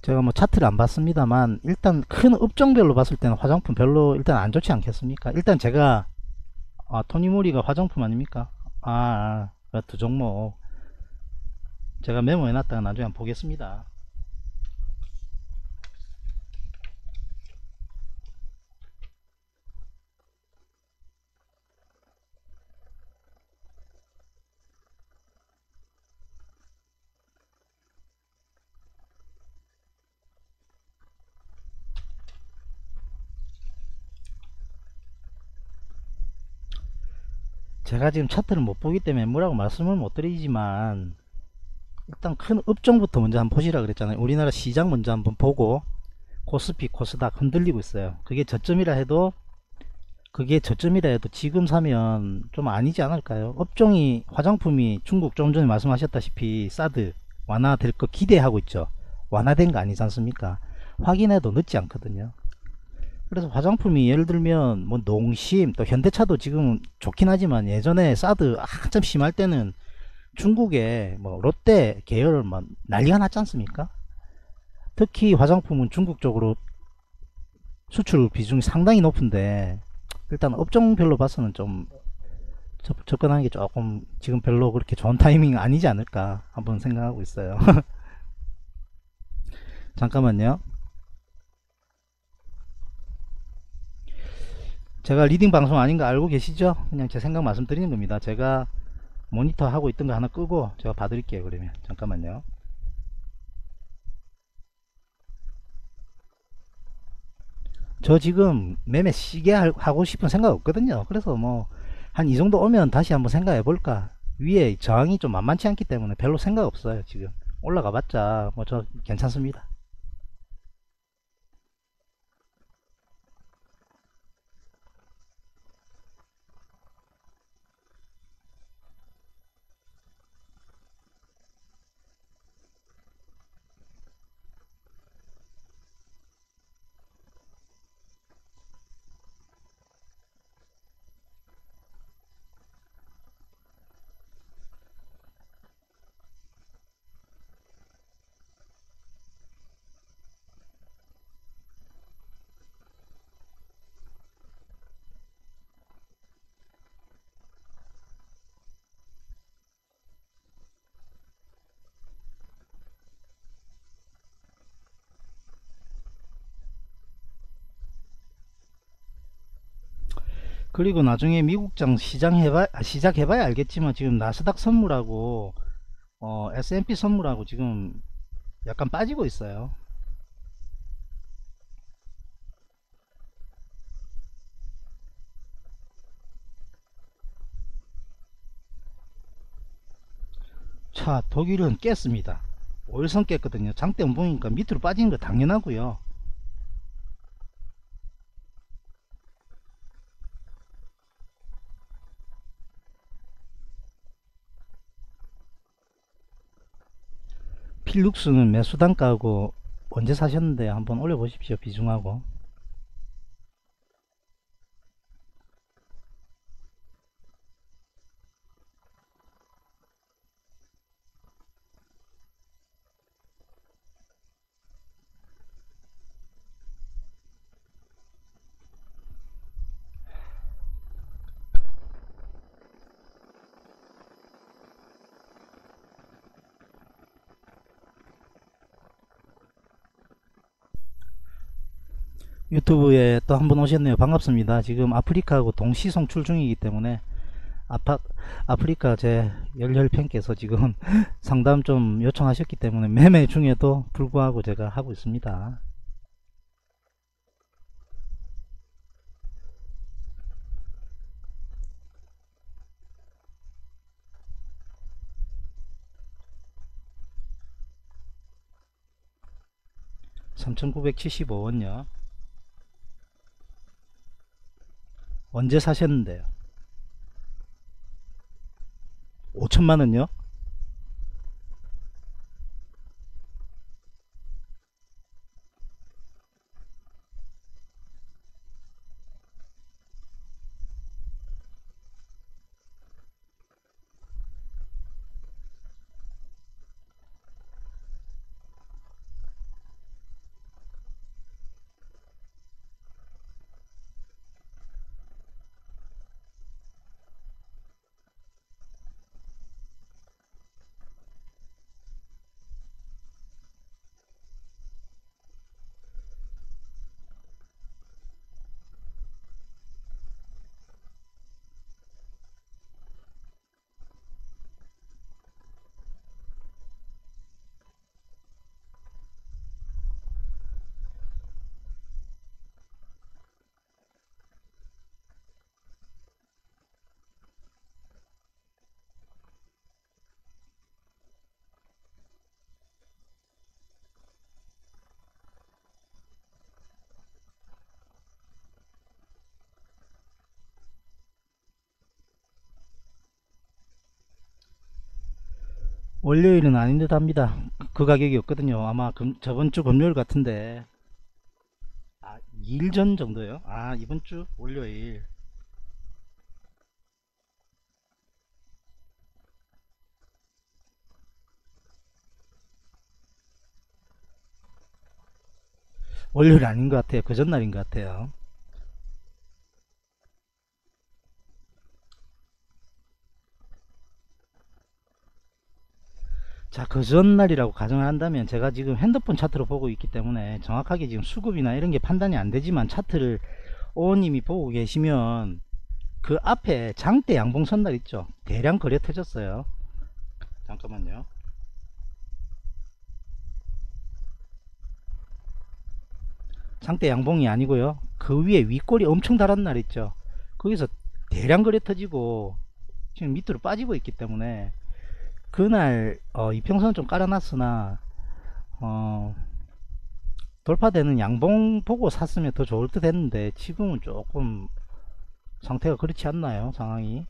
제가 뭐 차트를 안 봤습니다만 일단 큰 업종별로 봤을 때는 화장품 별로 일단 안 좋지 않겠습니까 일단 제가 아, 토니모리가 화장품 아닙니까 아, 아, 두 종목. 제가 메모해놨다가 나중에 한번 보겠습니다. 제가 지금 차트를 못 보기 때문에 뭐라고 말씀을 못 드리지만 일단 큰 업종부터 먼저 한번 보시라 그랬잖아요. 우리나라 시장 먼저 한번 보고 코스피, 코스닥 흔들리고 있어요. 그게 저점이라 해도 그게 저점이라 해도 지금 사면 좀 아니지 않을까요? 업종이 화장품이 중국 좀 전에 말씀하셨다시피 사드 완화될 거 기대하고 있죠. 완화된 거 아니지 않습니까? 확인해도 늦지 않거든요. 그래서 화장품이 예를 들면 뭐 농심 또 현대차도 지금 좋긴 하지만 예전에 사드 한참 심할 때는 중국에 뭐 롯데 계열 막 난리가 났지 않습니까? 특히 화장품은 중국 쪽으로 수출 비중이 상당히 높은데 일단 업종별로 봐서는 좀 접, 접근하는 게 조금 지금 별로 그렇게 좋은 타이밍 아니지 않을까 한번 생각하고 있어요. 잠깐만요. 제가 리딩 방송 아닌 거 알고 계시죠? 그냥 제 생각 말씀드리는 겁니다. 제가 모니터 하고 있던 거 하나 끄고 제가 봐드릴게요. 그러면 잠깐만요. 저 지금 매매 세게 할- 하고 싶은 생각 없거든요. 그래서 뭐 한 이 정도 오면 다시 한번 생각해 볼까. 위에 저항이 좀 만만치 않기 때문에 별로 생각 없어요. 지금 올라가 봤자 뭐 저 괜찮습니다. 그리고 나중에 미국장 시장 해봐 아, 시작해봐야 알겠지만 지금 나스닥 선물하고 어, S&P 선물하고 지금 약간 빠지고 있어요. 자, 독일은 깼습니다. 월선 깼거든요. 장대 못 보니까 밑으로 빠지는 거 당연하고요. 필룩스는 매수 단가하고 언제 사셨는데 한번 올려보십시오. 비중하고. 유튜브에 또 한 번 오셨네요. 반갑습니다. 지금 아프리카하고 동시 송출 중이기 때문에 아파, 아프리카 제 열혈팬께서 지금 상담 좀 요청하셨기 때문에 매매 중에도 불구하고 제가 하고 있습니다. (3975원요) 언제 사셨는데요? 5천만 원요? 월요일은 아닌 듯 합니다. 그 가격이었거든요. 아마 금- 저번 주 금요일 같은데. 아, 2일 전 정도요? 아, 이번 주 월요일. 월요일 아닌 것 같아요. 그 전날인 것 같아요. 자, 그 전날이라고 가정을 한다면 제가 지금 핸드폰 차트로 보고 있기 때문에 정확하게 지금 수급이나 이런 게 판단이 안 되지만 차트를 오님이 보고 계시면 그 앞에 장대 양봉 선날 있죠. 대량 거래 터졌어요. 잠깐만요. 장대 양봉이 아니고요. 그 위에 윗골이 엄청 달한 날 있죠. 거기서 대량 거래 터지고 지금 밑으로 빠지고 있기 때문에 그날 어, 이평선은 좀 깔아놨으나 어, 돌파되는 양봉 보고 샀으면 더 좋을 듯 했는데 지금은 조금 상태가 그렇지 않나요? 상황이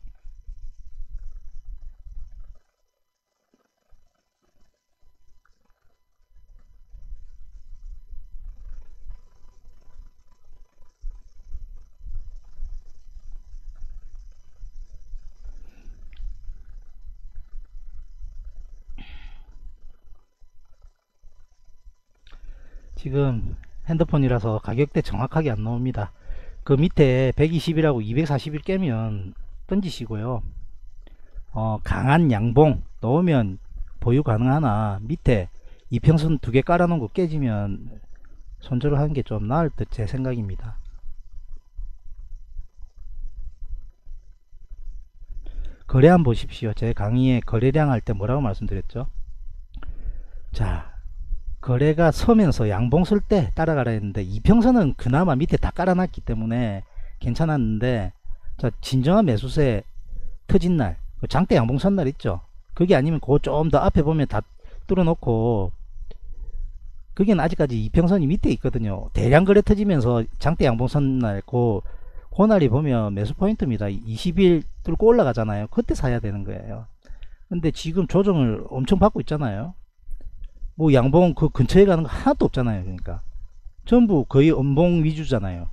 지금 핸드폰이라서 가격대 정확하게 안 나옵니다. 그 밑에 120이라고 241 깨면 던지시고요. 어, 강한 양봉 넣으면 보유 가능하나 밑에 이평선 두 개 깔아 놓은 거 깨지면 손절을 하는 게 좀 나을 듯 제 생각입니다. 거래 한 보십시오. 제 강의에 거래량 할 때 뭐라고 말씀드렸죠? 자 거래가 서면서 양봉 쓸때 따라가라 했는데 이평선은 그나마 밑에 다 깔아놨기 때문에 괜찮았는데 자 진정한 매수세 터진 날그 장대 양봉 선 날 있죠. 그게 아니면 그거 좀 더 앞에 보면 다 뚫어놓고 그게 아직까지 이평선이 밑에 있거든요. 대량 거래 터지면서 장대 양봉 선 날 그, 그 날이 보면 매수 포인트입니다. 20일 뚫고 올라가잖아요. 그때 사야 되는 거예요. 근데 지금 조정을 엄청 받고 있잖아요 뭐 양봉 그 근처에 가는 거 하나도 없잖아요. 그러니까 전부 거의 음봉 위주잖아요.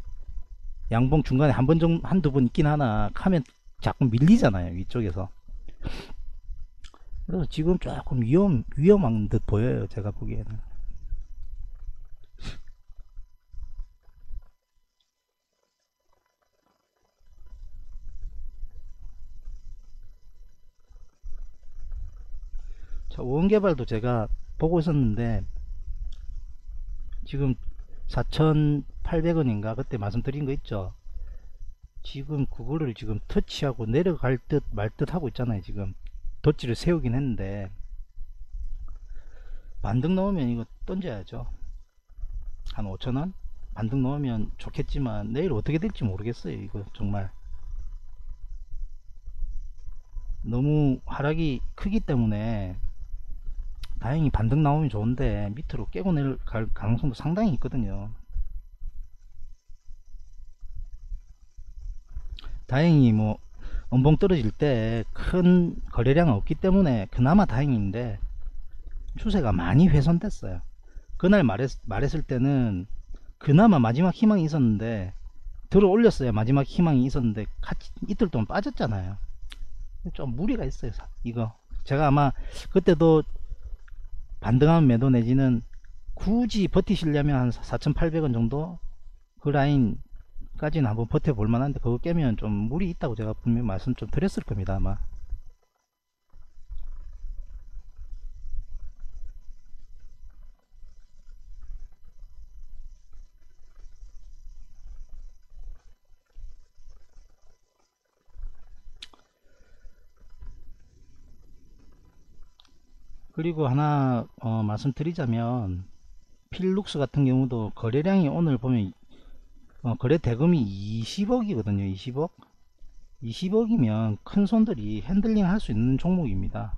양봉 중간에 한 번 정도 한두 번 있긴 하나 하면 자꾸 밀리잖아요 위쪽에서. 그래서 지금 조금 위험 위험한 듯 보여요 제가 보기에는. 자 원개발도 제가 보고 있었는데 지금 4,800원인가 그때 말씀드린 거 있죠? 지금 그거를 지금 터치하고 내려갈 듯 말 듯 하고 있잖아요 지금. 덧지를 세우긴 했는데 반등 넣으면 이거 던져야죠. 한 5천원? 반등 넣으면 좋겠지만 내일 어떻게 될지 모르겠어요 이거 정말. 너무 하락이 크기 때문에 다행히 반등 나오면 좋은데 밑으로 깨고 내려갈 가능성도 상당히 있거든요. 다행히 뭐 음봉 떨어질 때 큰 거래량은 없기 때문에 그나마 다행인데 추세가 많이 훼손됐어요. 그날 말했, 말했을 때는 그나마 마지막 희망이 있었는데 들어 올렸어요. 마지막 희망이 있었는데 같이 이틀 동안 빠졌잖아요. 좀 무리가 있어요 이거. 제가 아마 그때도 반등하면 매도 내지는 굳이 버티시려면 한 4,800원 정도 그 라인 까지는 한번 버텨볼 만한데 그거 깨면 좀 무리 있다고 제가 분명히 말씀 좀 드렸을 겁니다 아마 그리고 하나 어, 말씀드리자면 필룩스 같은 경우도 거래량이 오늘 보면 어, 거래 대금이 20억이거든요 20억. 20억이면 큰 손들이 핸들링 할 수 있는 종목입니다.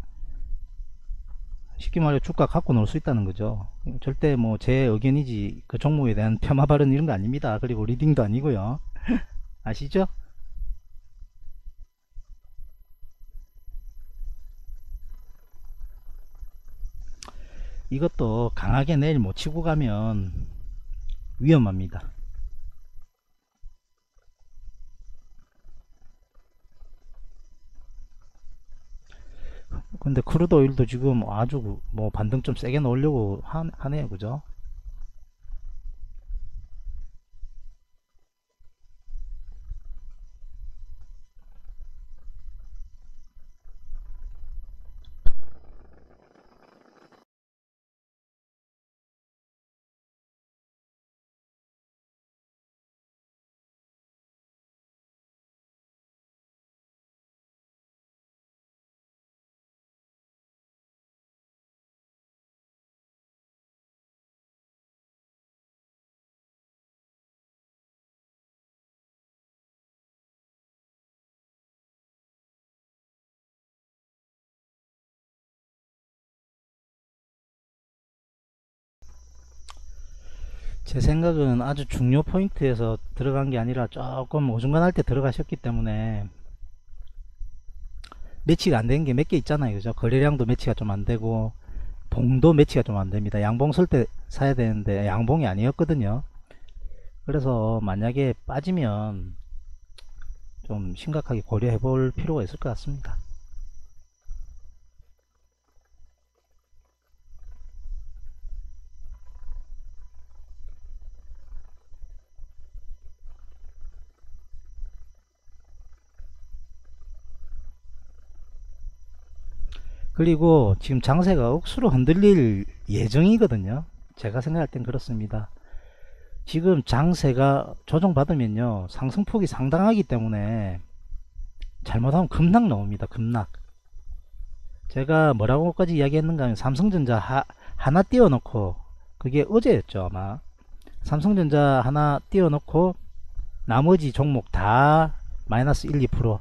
쉽게 말해 주가 갖고 놀 수 있다는 거죠. 절대 뭐 제 의견이지 그 종목에 대한 폄하 발언 이런 거 아닙니다. 그리고 리딩도 아니고요. 아시죠 이것도 강하게 내일 못 치고 가면 위험합니다. 근데 crude oil도 지금 아주 뭐 반등 좀 세게 넣으려고 하, 하네요. 그죠? 제 생각은 아주 중요 포인트에서 들어간 게 아니라 조금 어중간할 때 들어가셨기 때문에 매치가 안 되는 게 몇 개 있잖아요. 그죠? 거래량도 매치가 좀 안 되고 봉도 매치가 좀 안 됩니다. 양봉 설 때 사야 되는데 양봉이 아니었거든요. 그래서 만약에 빠지면 좀 심각하게 고려해 볼 필요가 있을 것 같습니다. 그리고 지금 장세가 억수로 흔들릴 예정이거든요. 제가 생각할 땐 그렇습니다. 지금 장세가 조정받으면요. 상승폭이 상당하기 때문에 잘못하면 급락 나옵니다. 급락. 제가 뭐라고까지 이야기했는가 하면 삼성전자 하, 하나 띄워놓고 그게 어제였죠 아마 삼성전자 하나 띄워놓고 나머지 종목 다 마이너스 1, 2%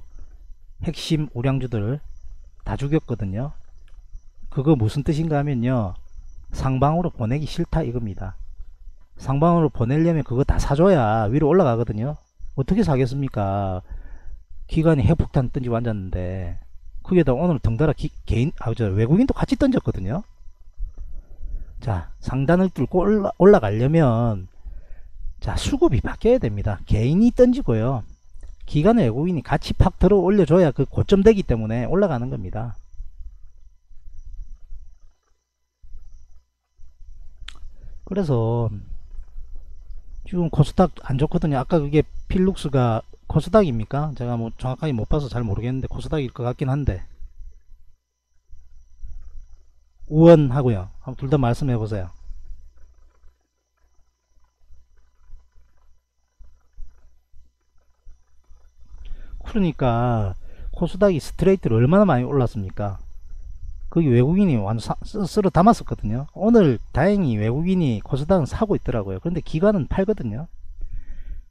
핵심 우량주들 다 죽였거든요. 그거 무슨 뜻인가 하면요. 상방으로 보내기 싫다 이겁니다. 상방으로 보내려면 그거 다 사줘야 위로 올라가거든요. 어떻게 사겠습니까? 기관이 핵폭탄 던지고 앉았는데 그게다 오늘 덩달아 기, 개인 아저 외국인도 같이 던졌거든요. 자 상단을 뚫고 올라, 올라가려면 자 수급이 바뀌어야 됩니다. 개인이 던지고요. 기관 외국인이 같이 팍 들어 올려줘야 그 고점 되기 때문에 올라가는 겁니다. 그래서 지금 코스닥 안 좋거든요. 아까 그게 필룩스가 코스닥입니까? 제가 뭐 정확하게 못 봐서 잘 모르겠는데 코스닥일 것 같긴 한데 우원하고요. 한번 둘 다 말씀해 보세요. 그러니까 코스닥이 스트레이트로 얼마나 많이 올랐습니까? 거기 외국인이 완전 사, 쓸어 담았었거든요. 오늘 다행히 외국인이 코스닥은 사고 있더라고요. 그런데 기관은 팔거든요.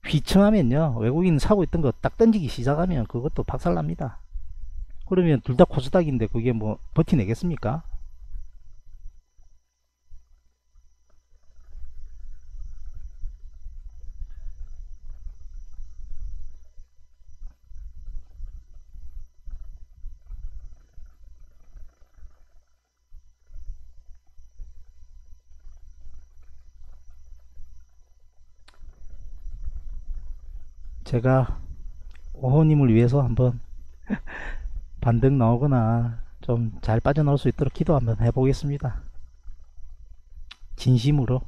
휘청하면요. 외국인 사고 있던 거 딱 던지기 시작하면 그것도 박살납니다. 그러면 둘 다 코스닥인데 그게 뭐 버티내겠습니까? 제가 오호님을 위해서 한번 반등 나오거나 좀 잘 빠져나올 수 있도록 기도 한번 해보겠습니다. 진심으로.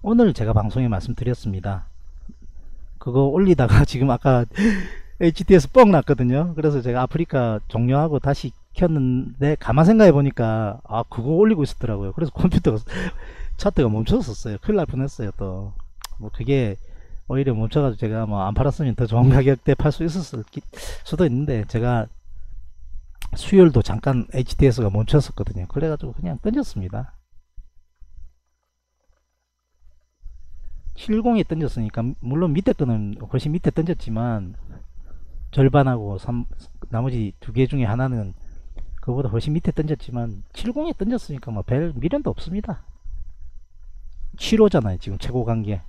오늘 제가 방송에 말씀드렸습니다. 그거 올리다가 지금 아까 HTS 뻥 났거든요. 그래서 제가 아프리카 종료하고 다시 켰는데 가만 생각해 보니까 아 그거 올리고 있었더라고요. 그래서 컴퓨터가 차트가 멈췄었어요. 큰일 날 뻔했어요. 또 뭐 그게 오히려 멈춰가지고 제가 뭐 안 팔았으면 더 좋은 가격대 팔 수 있었을 기- 수도 있는데 제가 수요일도 잠깐 HTS가 멈췄었거든요. 그래가지고 그냥 던졌습니다. 70에 던졌으니까 물론 밑에 거는 훨씬 밑에 던졌지만 절반하고 삼- 나머지 두 개 중에 하나는 그보다 훨씬 밑에 던졌지만 70에 던졌으니까 뭐 별 미련도 없습니다. 7호잖아요. 지금 최고 관계.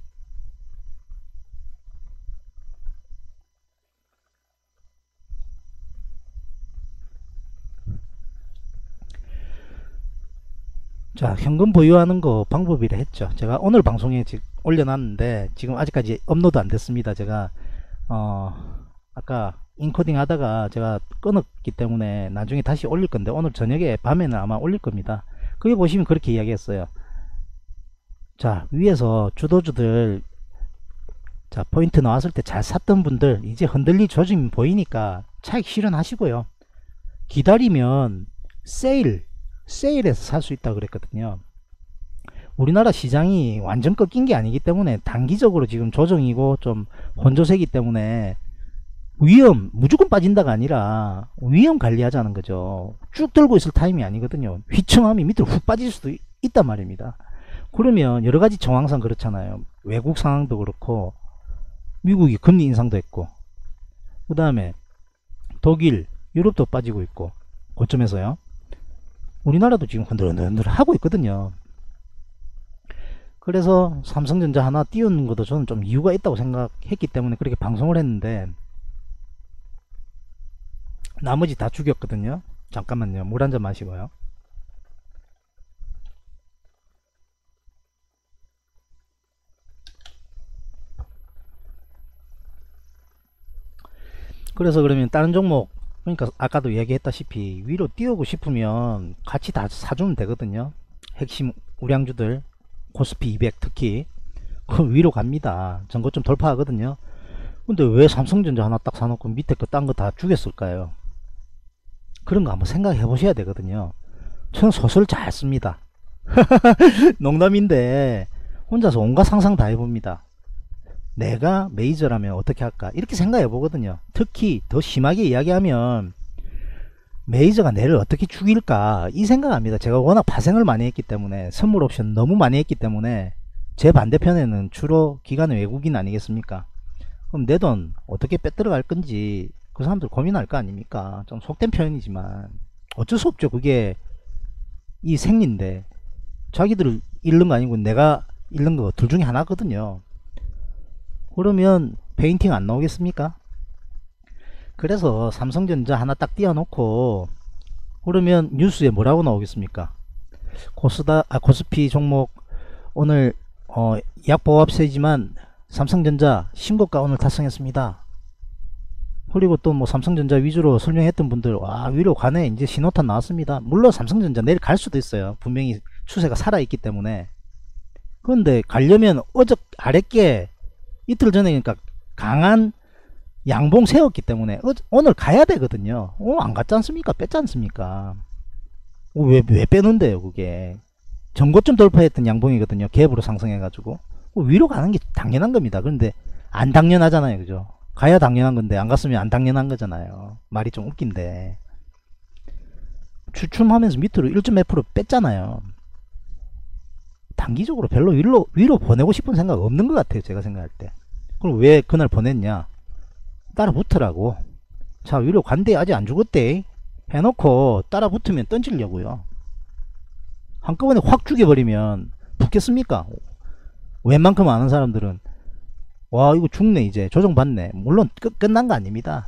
자 현금 보유하는 거 방법이라 했죠 제가 오늘 방송에 올려놨는데 지금 아직까지 업로드 안 됐습니다 제가 어 아까 인코딩 하다가 제가 끊었기 때문에 나중에 다시 올릴 건데 오늘 저녁에 밤에는 아마 올릴 겁니다 그게 보시면 그렇게 이야기했어요 자 위에서 주도주들 자 포인트 나왔을 때 잘 샀던 분들 이제 흔들릴 조짐이 보이니까 차익 실현하시고요. 기다리면 세일 세일에서 살 수 있다 그랬거든요. 우리나라 시장이 완전 꺾인 게 아니기 때문에 단기적으로 지금 조정이고 좀 혼조세기 때문에 위험 무조건 빠진다가 아니라 위험 관리하자는 거죠. 쭉 들고 있을 타임이 아니거든요. 휘청함이 밑으로 훅 빠질 수도 있, 있단 말입니다 그러면 여러 가지 정황상 그렇잖아요. 외국 상황도 그렇고 미국이 금리 인상도 했고 그 다음에 독일 유럽도 빠지고 있고 고점에서요. 우리나라도 지금 흔들흔들 하고 있거든요. 그래서 삼성전자 하나 띄우는 것도 저는 좀 이유가 있다고 생각했기 때문에 그렇게 방송을 했는데 나머지 다 죽였거든요. 잠깐만요. 물 한 잔 마시고요 그래서 그러면 다른 종목 그러니까 아까도 얘기했다시피 위로 띄우고 싶으면 같이 다 사주면 되거든요. 핵심 우량주들 코스피 200 특히. 그 위로 갑니다. 전고점 돌파하거든요. 근데 왜 삼성전자 하나 딱 사놓고 밑에 거 딴 거 다 죽였을까요? 그런 거 한번 생각해 보셔야 되거든요. 저는 소설 잘 씁니다. 농담인데 혼자서 온갖 상상 다 해봅니다 내가 메이저라면 어떻게 할까? 이렇게 생각해 보거든요. 특히 더 심하게 이야기하면 메이저가 내를 어떻게 죽일까? 이 생각합니다. 제가 워낙 파생을 많이 했기 때문에 선물 옵션 너무 많이 했기 때문에 제 반대편에는 주로 기관에 외국인 아니겠습니까? 그럼 내 돈 어떻게 빼들어갈 건지 그 사람들 고민할 거 아닙니까? 좀 속된 표현이지만. 어쩔 수 없죠. 그게 이 생리인데 자기들 잃는 거 아니고 내가 잃는 거 둘 중에 하나거든요 그러면 페인팅 안 나오겠습니까? 그래서 삼성전자 하나 딱 띄워놓고 그러면 뉴스에 뭐라고 나오겠습니까? 코스다 아, 코스피 종목 오늘 어, 약보합세지만 삼성전자 신고가 오늘 달성했습니다. 그리고 또 뭐 삼성전자 위주로 설명했던 분들 와 위로 가네 이제 신호탄 나왔습니다. 물론 삼성전자 내일 갈 수도 있어요. 분명히 추세가 살아있기 때문에 그런데 가려면 어저 아랫게 이틀 전에 그러니까 강한 양봉 세웠기 때문에 어, 오늘 가야 되거든요. 어, 안 갔지 않습니까? 뺐지 않습니까? 어, 왜, 왜 빼는데요, 그게? 전고점 돌파했던 양봉이거든요. 갭으로 상승해가지고. 어, 위로 가는 게 당연한 겁니다. 그런데 안 당연하잖아요. 그죠? 가야 당연한 건데 안 갔으면 안 당연한 거잖아요. 말이 좀 웃긴데. 추춤하면서 밑으로 1.몇% 뺐잖아요. 단기적으로 별로 위로, 위로 보내고 싶은 생각 없는 것 같아요. 제가 생각할 때. 그럼 왜 그날 보냈냐? 따라 붙으라고. 자, 위로 간대 아직 안 죽었대. 해놓고 따라 붙으면 던지려고요. 한꺼번에 확 죽여버리면 붙겠습니까? 웬만큼 아는 사람들은 와 이거 죽네 이제 조정받네 물론 끝, 끝난 거 아닙니다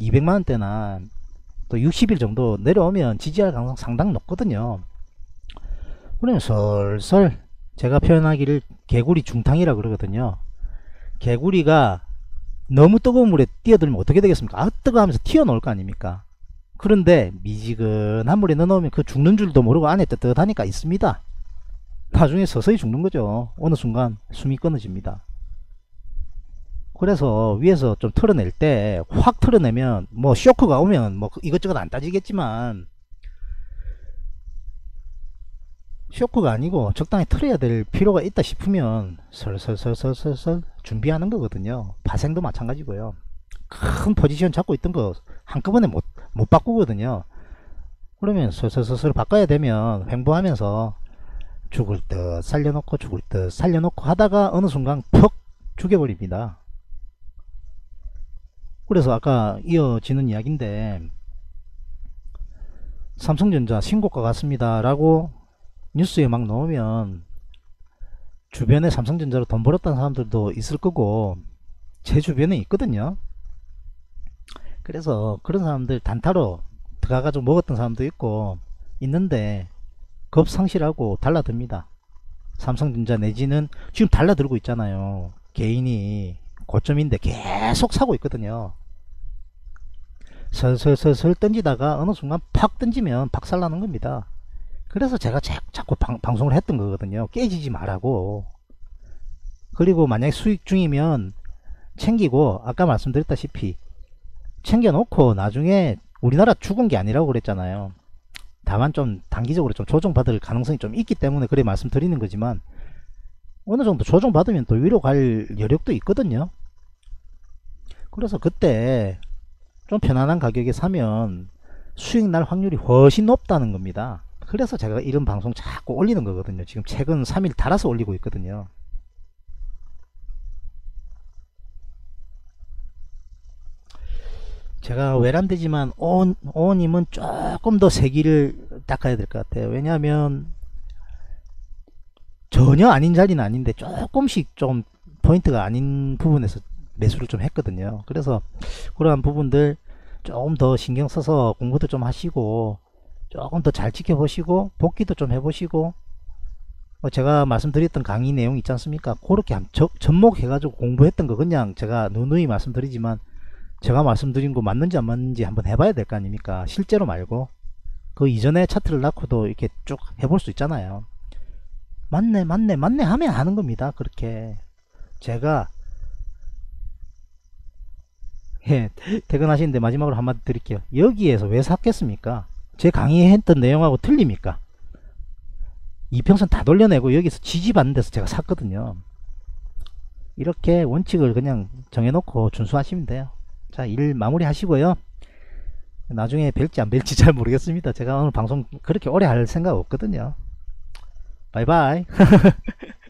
200만원대나 또 60일 정도 내려오면 지지할 가능성 상당히 높거든요 그러면 슬슬 제가 표현하기를 개구리 중탕이라 그러거든요. 개구리가 너무 뜨거운 물에 뛰어들면 어떻게 되겠습니까? 아 뜨거 하면서 튀어나올 거 아닙니까? 그런데 미지근한 물에 넣어놓으면 그 죽는 줄도 모르고 안에 뜨뜻하니까 있습니다. 나중에 서서히 죽는 거죠. 어느 순간 숨이 끊어집니다. 그래서 위에서 좀 털어낼 때 확 털어내면 뭐 쇼크가 오면 뭐 이것저것 안 따지겠지만 쇼크가 아니고 적당히 털어야 될 필요가 있다 싶으면 설설설설설설 준비하는 거거든요. 파생도 마찬가지고요. 큰 포지션 잡고 있던 거 한꺼번에 못, 못 바꾸거든요. 그러면 설설설설 바꿔야 되면 횡보하면서 죽을 듯 살려놓고 죽을 듯 살려놓고 하다가 어느 순간 퍽 죽여버립니다. 그래서 아까 이어지는 이야기인데 삼성전자 신고가 같습니다 라고 뉴스에 막 넣으면 주변에 삼성전자로 돈 벌었다는 사람들도 있을 거고 제 주변에 있거든요 그래서 그런 사람들 단타로 들어가가지고 먹었던 사람도 있고 있는데 급상실하고 달라듭니다. 삼성전자 내지는 지금 달라들고 있잖아요. 개인이 고점인데 계속 사고 있거든요. 설설설설 던지다가 어느 순간 팍 던지면 박살나는 겁니다. 그래서 제가 자, 자꾸 방, 방송을 했던 거거든요. 깨지지 말라고. 그리고 만약에 수익 중이면 챙기고 아까 말씀드렸다시피 챙겨놓고 나중에 우리나라 죽은 게 아니라고 그랬잖아요. 다만 좀 단기적으로 좀 조정받을 가능성이 좀 있기 때문에 그래 말씀드리는 거지만 어느 정도 조정받으면 또 위로 갈 여력도 있거든요. 그래서 그때 좀 편안한 가격에 사면 수익 날 확률이 훨씬 높다는 겁니다. 그래서 제가 이런 방송 자꾸 올리는 거거든요. 지금 최근 3일 달아서 올리고 있거든요. 제가 외람되지만 오, 오님은 조금 더 세기를 닦아야 될 것 같아요. 왜냐하면 전혀 아닌 자리는 아닌데 조금씩 좀 포인트가 아닌 부분에서 매수를 좀 했거든요. 그래서 그러한 부분들 조금 더 신경 써서 공부도 좀 하시고 조금 더 잘 지켜보시고 복귀도 좀 해보시고 뭐 제가 말씀드렸던 강의 내용 있지 않습니까? 그렇게 한- 저- 접목해 가지고 공부했던 거 그냥 제가 누누이 말씀드리지만 제가 말씀드린 거 맞는지 안 맞는지 한번 해봐야 될 거 아닙니까? 실제로 말고 그 이전에 차트를 낳고도 이렇게 쭉 해볼 수 있잖아요. 맞네 맞네 맞네 하면 하는 겁니다. 그렇게 제가 예, 퇴근하시는데 마지막으로 한마디 드릴게요. 여기에서 왜 샀겠습니까? 제 강의했던 내용하고 틀립니까? 이평선 다 돌려내고 여기서 지지받는 데서 제가 샀거든요. 이렇게 원칙을 그냥 정해놓고 준수하시면 돼요. 자, 일 마무리 하시고요. 나중에 뵐지 안 뵐지 잘 모르겠습니다. 제가 오늘 방송 그렇게 오래 할 생각 없거든요. 바이바이.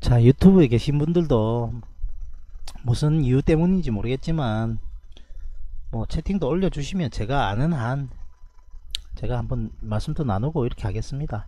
자, 유튜브에 계신 분들도 무슨 이유 때문인지 모르겠지만 뭐 채팅도 올려주시면 제가 아는 한 제가 한번 말씀도 나누고 이렇게 하겠습니다.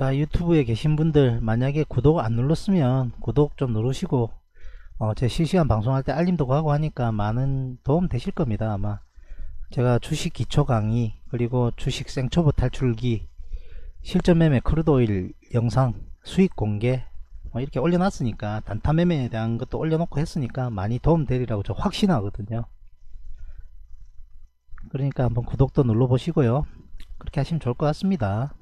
자 유튜브에 계신 분들 만약에 구독 안 눌렀으면 구독 좀 누르시고 어, 제 실시간 방송할 때 알림도 가고 하니까 많은 도움 되실 겁니다 아마. 제가 주식 기초 강의 그리고 주식 생초보 탈출기 실전 매매 crude oil 영상 수익 공개 뭐 이렇게 올려놨으니까 단타 매매에 대한 것도 올려놓고 했으니까 많이 도움 되리라고 저 확신하거든요. 그러니까 한번 구독도 눌러 보시고요. 그렇게 하시면 좋을 것 같습니다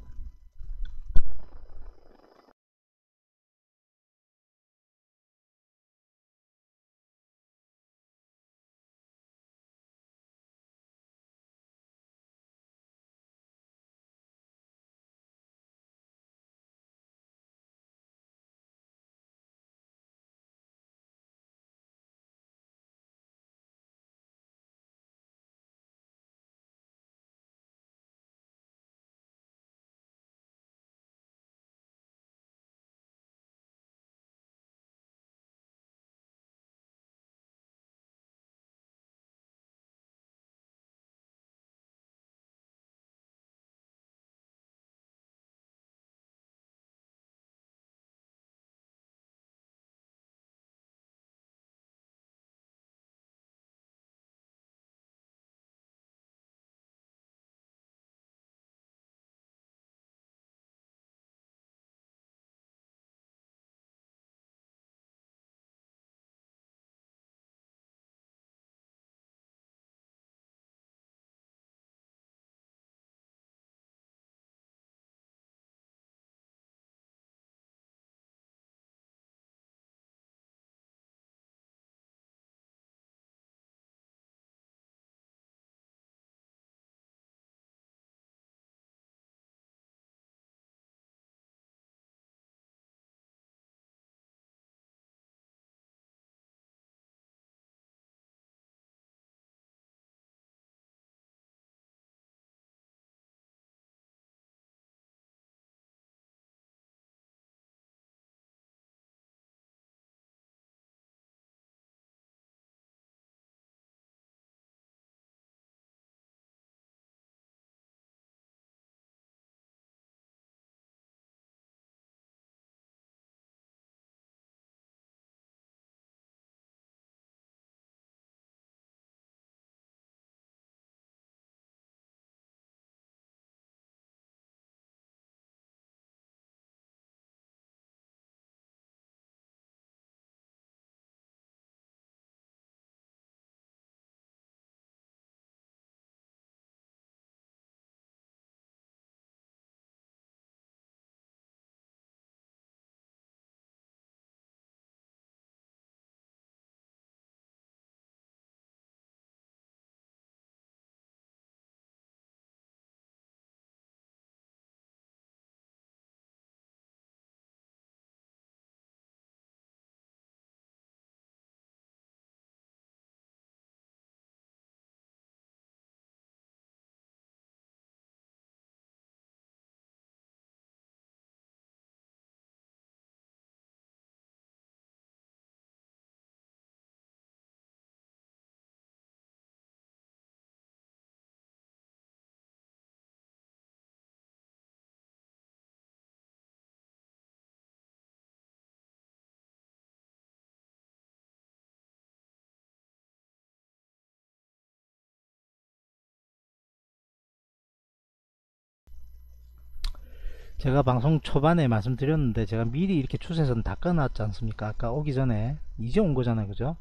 제가 방송 초반에 말씀드렸는데 제가 미리 이렇게 추세선 다 꺼놨지 않습니까? 아까 오기 전에 이제 온 거잖아요. 그죠?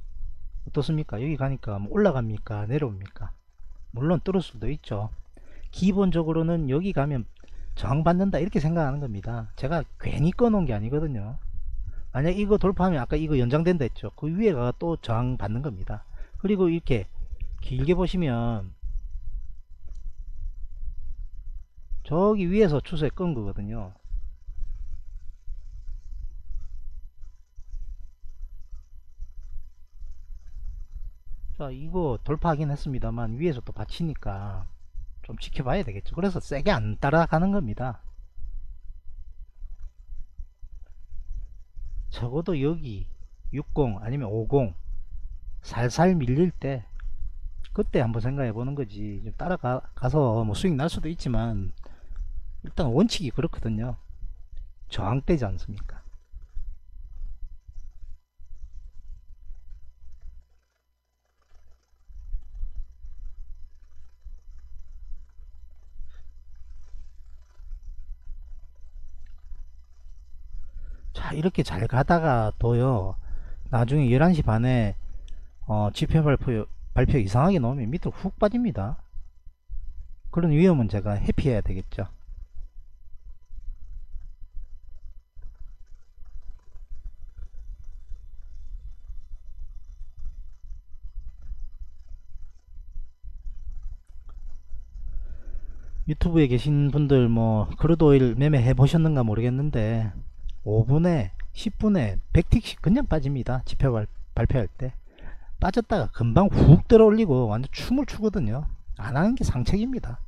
어떻습니까? 여기 가니까 뭐 올라갑니까? 내려옵니까? 물론 뚫을 수도 있죠. 기본적으로는 여기 가면 저항받는다 이렇게 생각하는 겁니다. 제가 괜히 꺼놓은 게 아니거든요. 만약 이거 돌파하면 아까 이거 연장된다 했죠. 그 위에가 또 저항받는 겁니다. 그리고 이렇게 길게 보시면 저기 위에서 추세 끈 거거든요. 자 이거 돌파하긴 했습니다만 위에서 또 받치니까 좀 지켜봐야 되겠죠. 그래서 세게 안 따라가는 겁니다. 적어도 여기 60 아니면 50 살살 밀릴 때 그때 한번 생각해 보는 거지. 좀 따라가서 뭐 수익 날 수도 있지만 일단 원칙이 그렇거든요. 저항되지 않습니까? 자 이렇게 잘 가다가 또요 나중에 11시 반에 어, 지표 발표, 발표 이상하게 나오면 밑으로 훅 빠집니다. 그런 위험은 제가 회피해야 되겠죠 유튜브에 계신 분들 뭐 크루드오일 매매 해 보셨는가 모르겠는데 5분에 10분에 100틱씩 그냥 빠집니다. 지표 발, 발표할 때. 빠졌다가 금방 훅 들어 올리고 완전 춤을 추거든요. 안 하는 게 상책입니다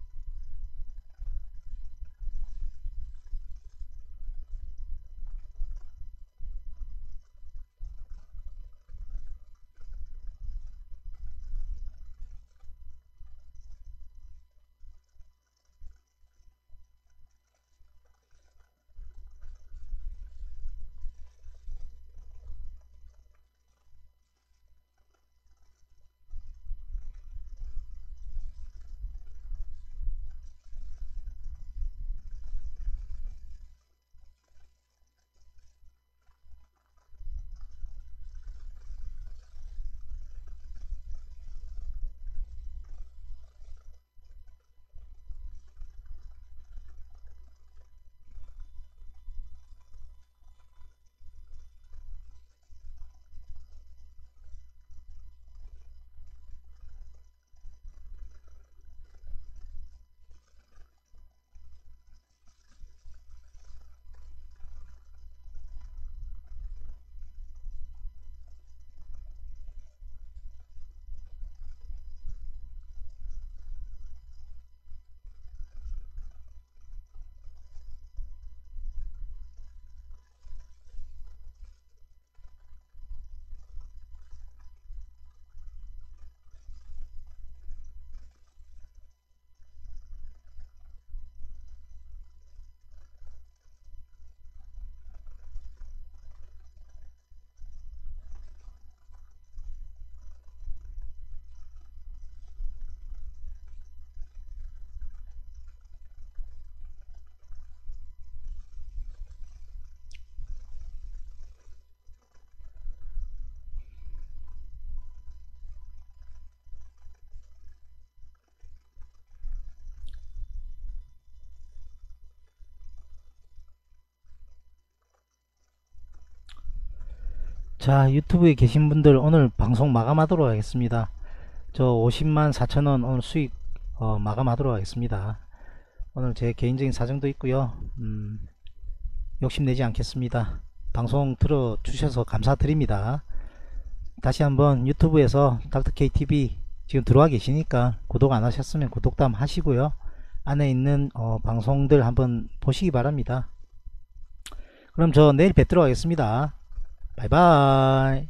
자 유튜브에 계신 분들 오늘 방송 마감하도록 하겠습니다. 저 50만 4천원 오늘 수익 어, 마감하도록 하겠습니다. 오늘 제 개인적인 사정도 있고요. 음, 욕심내지 않겠습니다. 방송 들어 주셔서 감사드립니다. 다시 한번 유튜브에서 닥터KTV 지금 들어와 계시니까 구독 안 하셨으면 한번 하시고요. 안에 있는 어, 방송들 한번 보시기 바랍니다. 그럼 저 내일 뵙도록 하겠습니다 바이바이